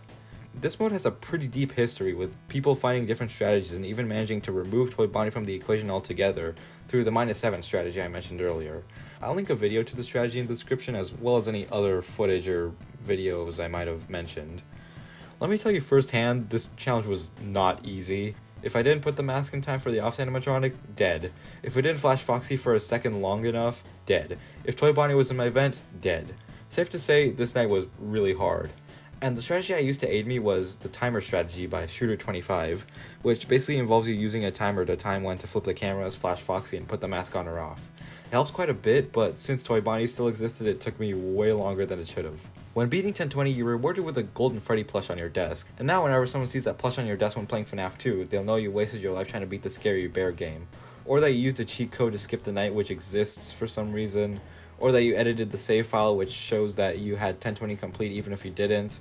This mode has a pretty deep history, with people finding different strategies and even managing to remove Toy Bonnie from the equation altogether through the minus 7 strategy I mentioned earlier. I'll link a video to the strategy in the description as well as any other footage or videos I might have mentioned. Let me tell you firsthand, this challenge was not easy. If I didn't put the mask in time for the off animatronic, dead. If we didn't flash Foxy for a second long enough, dead. If Toy Bonnie was in my vent, dead. Safe to say, this night was really hard. And the strategy I used to aid me was the timer strategy by Shooter25, which basically involves you using a timer to time when to flip the cameras, flash Foxy, and put the mask on or off. It helped quite a bit, but since Toy Bonnie still existed, it took me way longer than it should have. When beating 1020, you're rewarded with a golden Freddy plush on your desk, and now whenever someone sees that plush on your desk when playing FNAF 2, they'll know you wasted your life trying to beat the Scary Bear game. Or that you used a cheat code to skip the night which exists for some reason, or that you edited the save file which shows that you had 1020 complete even if you didn't.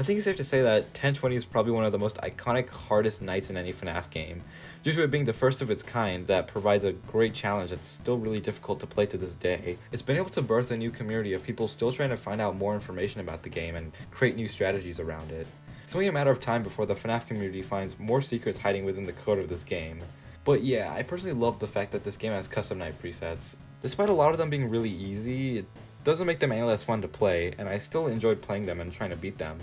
I think it's safe to say that 1020 is probably one of the most iconic, hardest nights in any FNAF game, due to it being the first of its kind that provides a great challenge that's still really difficult to play to this day. It's been able to birth a new community of people still trying to find out more information about the game and create new strategies around it. It's only a matter of time before the FNAF community finds more secrets hiding within the code of this game. But yeah, I personally love the fact that this game has custom night presets. Despite a lot of them being really easy, it doesn't make them any less fun to play, and I still enjoy playing them and trying to beat them.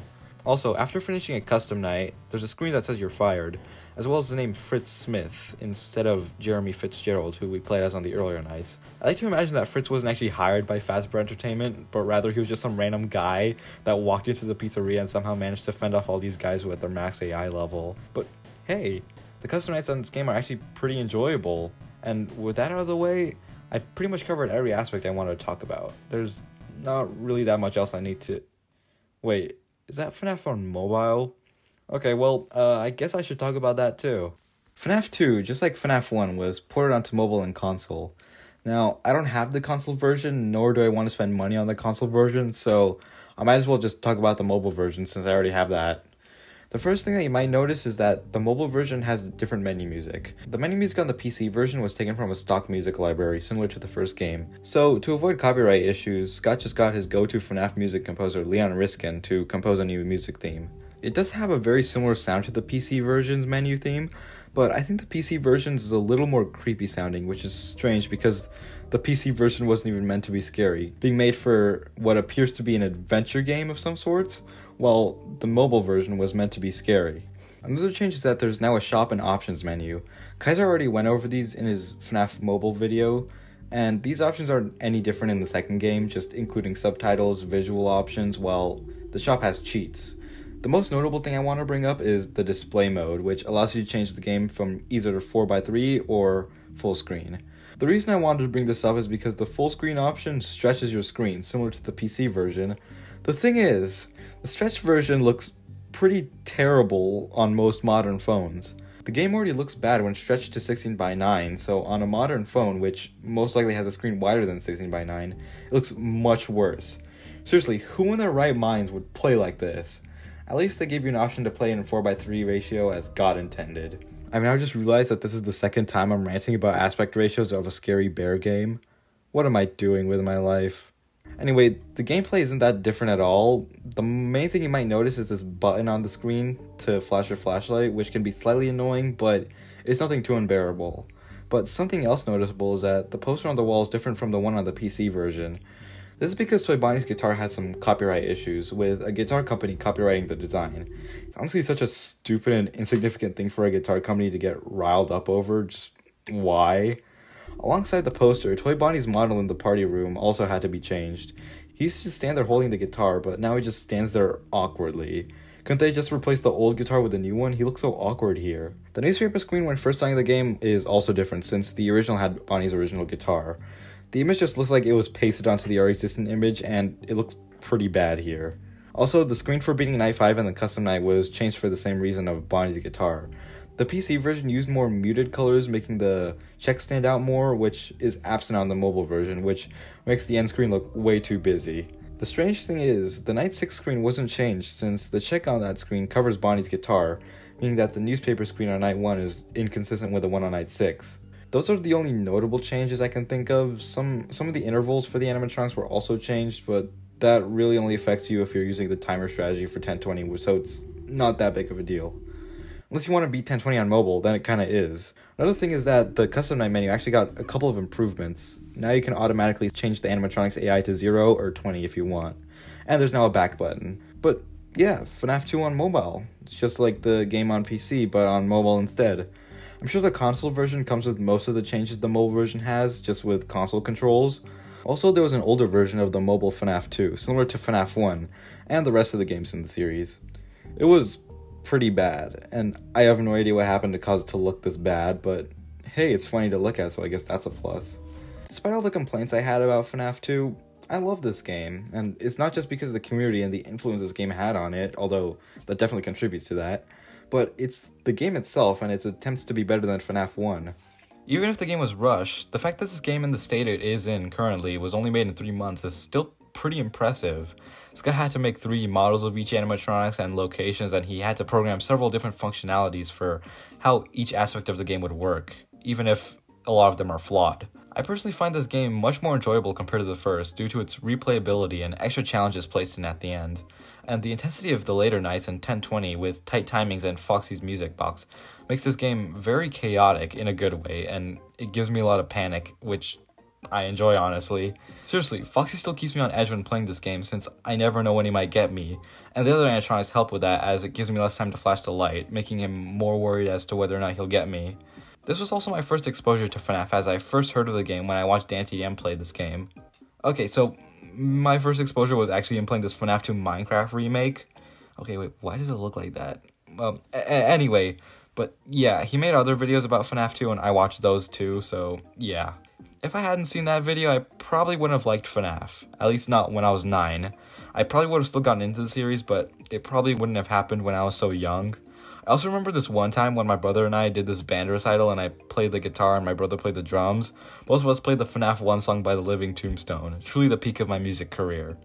Also, after finishing a custom night, there's a screen that says you're fired, as well as the name Fritz Smith instead of Jeremy Fitzgerald, who we played as on the earlier nights. I like to imagine that Fritz wasn't actually hired by Fazbear Entertainment, but rather he was just some random guy that walked into the pizzeria and somehow managed to fend off all these guys with their max AI level. But hey, the custom nights on this game are actually pretty enjoyable, and with that out of the way, I've pretty much covered every aspect I wanted to talk about. There's not really that much else I need to. Wait, is that FNAF on mobile? Okay, well, uh, I guess I should talk about that too. FNAF 2, just like FNAF 1, was ported onto mobile and console. Now, I don't have the console version, nor do I want to spend money on the console version, so I might as well just talk about the mobile version since I already have that. The first thing that you might notice is that the mobile version has different menu music. The menu music on the PC version was taken from a stock music library similar to the first game. So, to avoid copyright issues, Scott just got his go to FNAF music composer Leon Riskin to compose a new music theme. It does have a very similar sound to the PC version's menu theme, but I think the PC version is a little more creepy sounding, which is strange because the PC version wasn't even meant to be scary, being made for what appears to be an adventure game of some sorts, while the mobile version was meant to be scary. Another change is that there's now a shop and options menu. Kaizir already went over these in his FNAF mobile video, and these options aren't any different in the second game, just including subtitles, visual options, while the shop has cheats. The most notable thing I want to bring up is the display mode, which allows you to change the game from either 4x3 or full screen. The reason I wanted to bring this up is because the full screen option stretches your screen, similar to the PC version. The thing is, the stretched version looks pretty terrible on most modern phones. The game already looks bad when stretched to 16 by 9, so on a modern phone, which most likely has a screen wider than 16 by 9, it looks much worse. Seriously, who in their right minds would play like this? At least they gave you an option to play in 4x3 ratio as God intended. I've now just realized that this is the second time I'm ranting about aspect ratios of a scary bear game. What am I doing with my life? Anyway, the gameplay isn't that different at all. The main thing you might notice is this button on the screen to flash your flashlight, which can be slightly annoying, but it's nothing too unbearable. But something else noticeable is that the poster on the wall is different from the one on the PC version. This is because Toy Bonnie's guitar had some copyright issues, with a guitar company copyrighting the design. It's honestly such a stupid and insignificant thing for a guitar company to get riled up over. Just why? Alongside the poster, Toy Bonnie's model in the party room also had to be changed. He used to stand there holding the guitar, but now he just stands there awkwardly. Couldn't they just replace the old guitar with a new one? He looks so awkward here. The newspaper screen when first starting the game is also different since the original had Bonnie's original guitar. The image just looks like it was pasted onto the already existing image and it looks pretty bad here. Also, the screen for beating Night 5 and the custom night was changed for the same reason of Bonnie's guitar. The PC version used more muted colors, making the check stand out more, which is absent on the mobile version, which makes the end screen look way too busy. The strange thing is, the Night 6 screen wasn't changed since the check on that screen covers Bonnie's guitar, meaning that the newspaper screen on Night 1 is inconsistent with the one on Night 6. Those are the only notable changes I can think of. Some some of the intervals for the animatronics were also changed, but that really only affects you if you're using the timer strategy for 1020, so it's not that big of a deal. Unless you want to beat 1020 on mobile, then it kind of is. Another thing is that the custom night menu actually got a couple of improvements. Now you can automatically change the animatronics AI to 0 or 20 if you want. And there's now a back button. But yeah, FNAF 2 on mobile. It's just like the game on PC, but on mobile instead. I'm sure the console version comes with most of the changes the mobile version has, just with console controls. Also, there was an older version of the mobile FNAF 2, similar to FNAF 1, and the rest of the games in the series. It was pretty bad, and I have no idea what happened to cause it to look this bad, but hey, it's funny to look at, so I guess that's a plus. Despite all the complaints I had about FNAF 2, I love this game, and it's not just because of the community and the influence this game had on it, although that definitely contributes to that, but it's the game itself and its attempts to be better than FNAF 1. Even if the game was rushed, the fact that this game in the state it is in currently was only made in three months is still pretty impressive. Scott had to make three models of each animatronics and locations, and he had to program several different functionalities for how each aspect of the game would work, even if a lot of them are flawed. I personally find this game much more enjoyable compared to the first due to its replayability and extra challenges placed in at the end. And the intensity of the later nights in 1020 with tight timings and Foxy's music box makes this game very chaotic in a good way, and it gives me a lot of panic, which I enjoy honestly. Seriously, Foxy still keeps me on edge when playing this game since I never know when he might get me, and the other animatronics help with that as it gives me less time to flash the light, making him more worried as to whether or not he'll get me. This was also my first exposure to FNAF as I first heard of the game when I watched DanTDM play this game. Okay, so my first exposure was actually in playing this FNAF 2 Minecraft remake. Okay, wait, why does it look like that? Well, anyway, but yeah, he made other videos about FNAF 2 and I watched those too, so yeah. If I hadn't seen that video, I probably wouldn't have liked FNAF. At least not when I was 9. I probably would have still gotten into the series, but it probably wouldn't have happened when I was so young. I also remember this one time when my brother and I did this band recital and I played the guitar and my brother played the drums. Both of us played the FNAF 1 song by The Living Tombstone, truly the peak of my music career.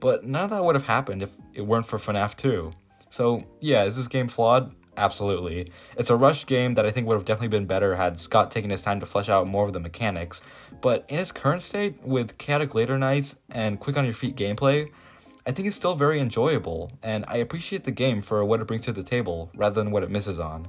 But none of that would have happened if it weren't for FNAF 2. So, yeah, is this game flawed? Absolutely. It's a rushed game that I think would have definitely been better had Scott taken his time to flesh out more of the mechanics. But in its current state, with chaotic later nights and quick on your feet gameplay, I think it's still very enjoyable, and I appreciate the game for what it brings to the table rather than what it misses on.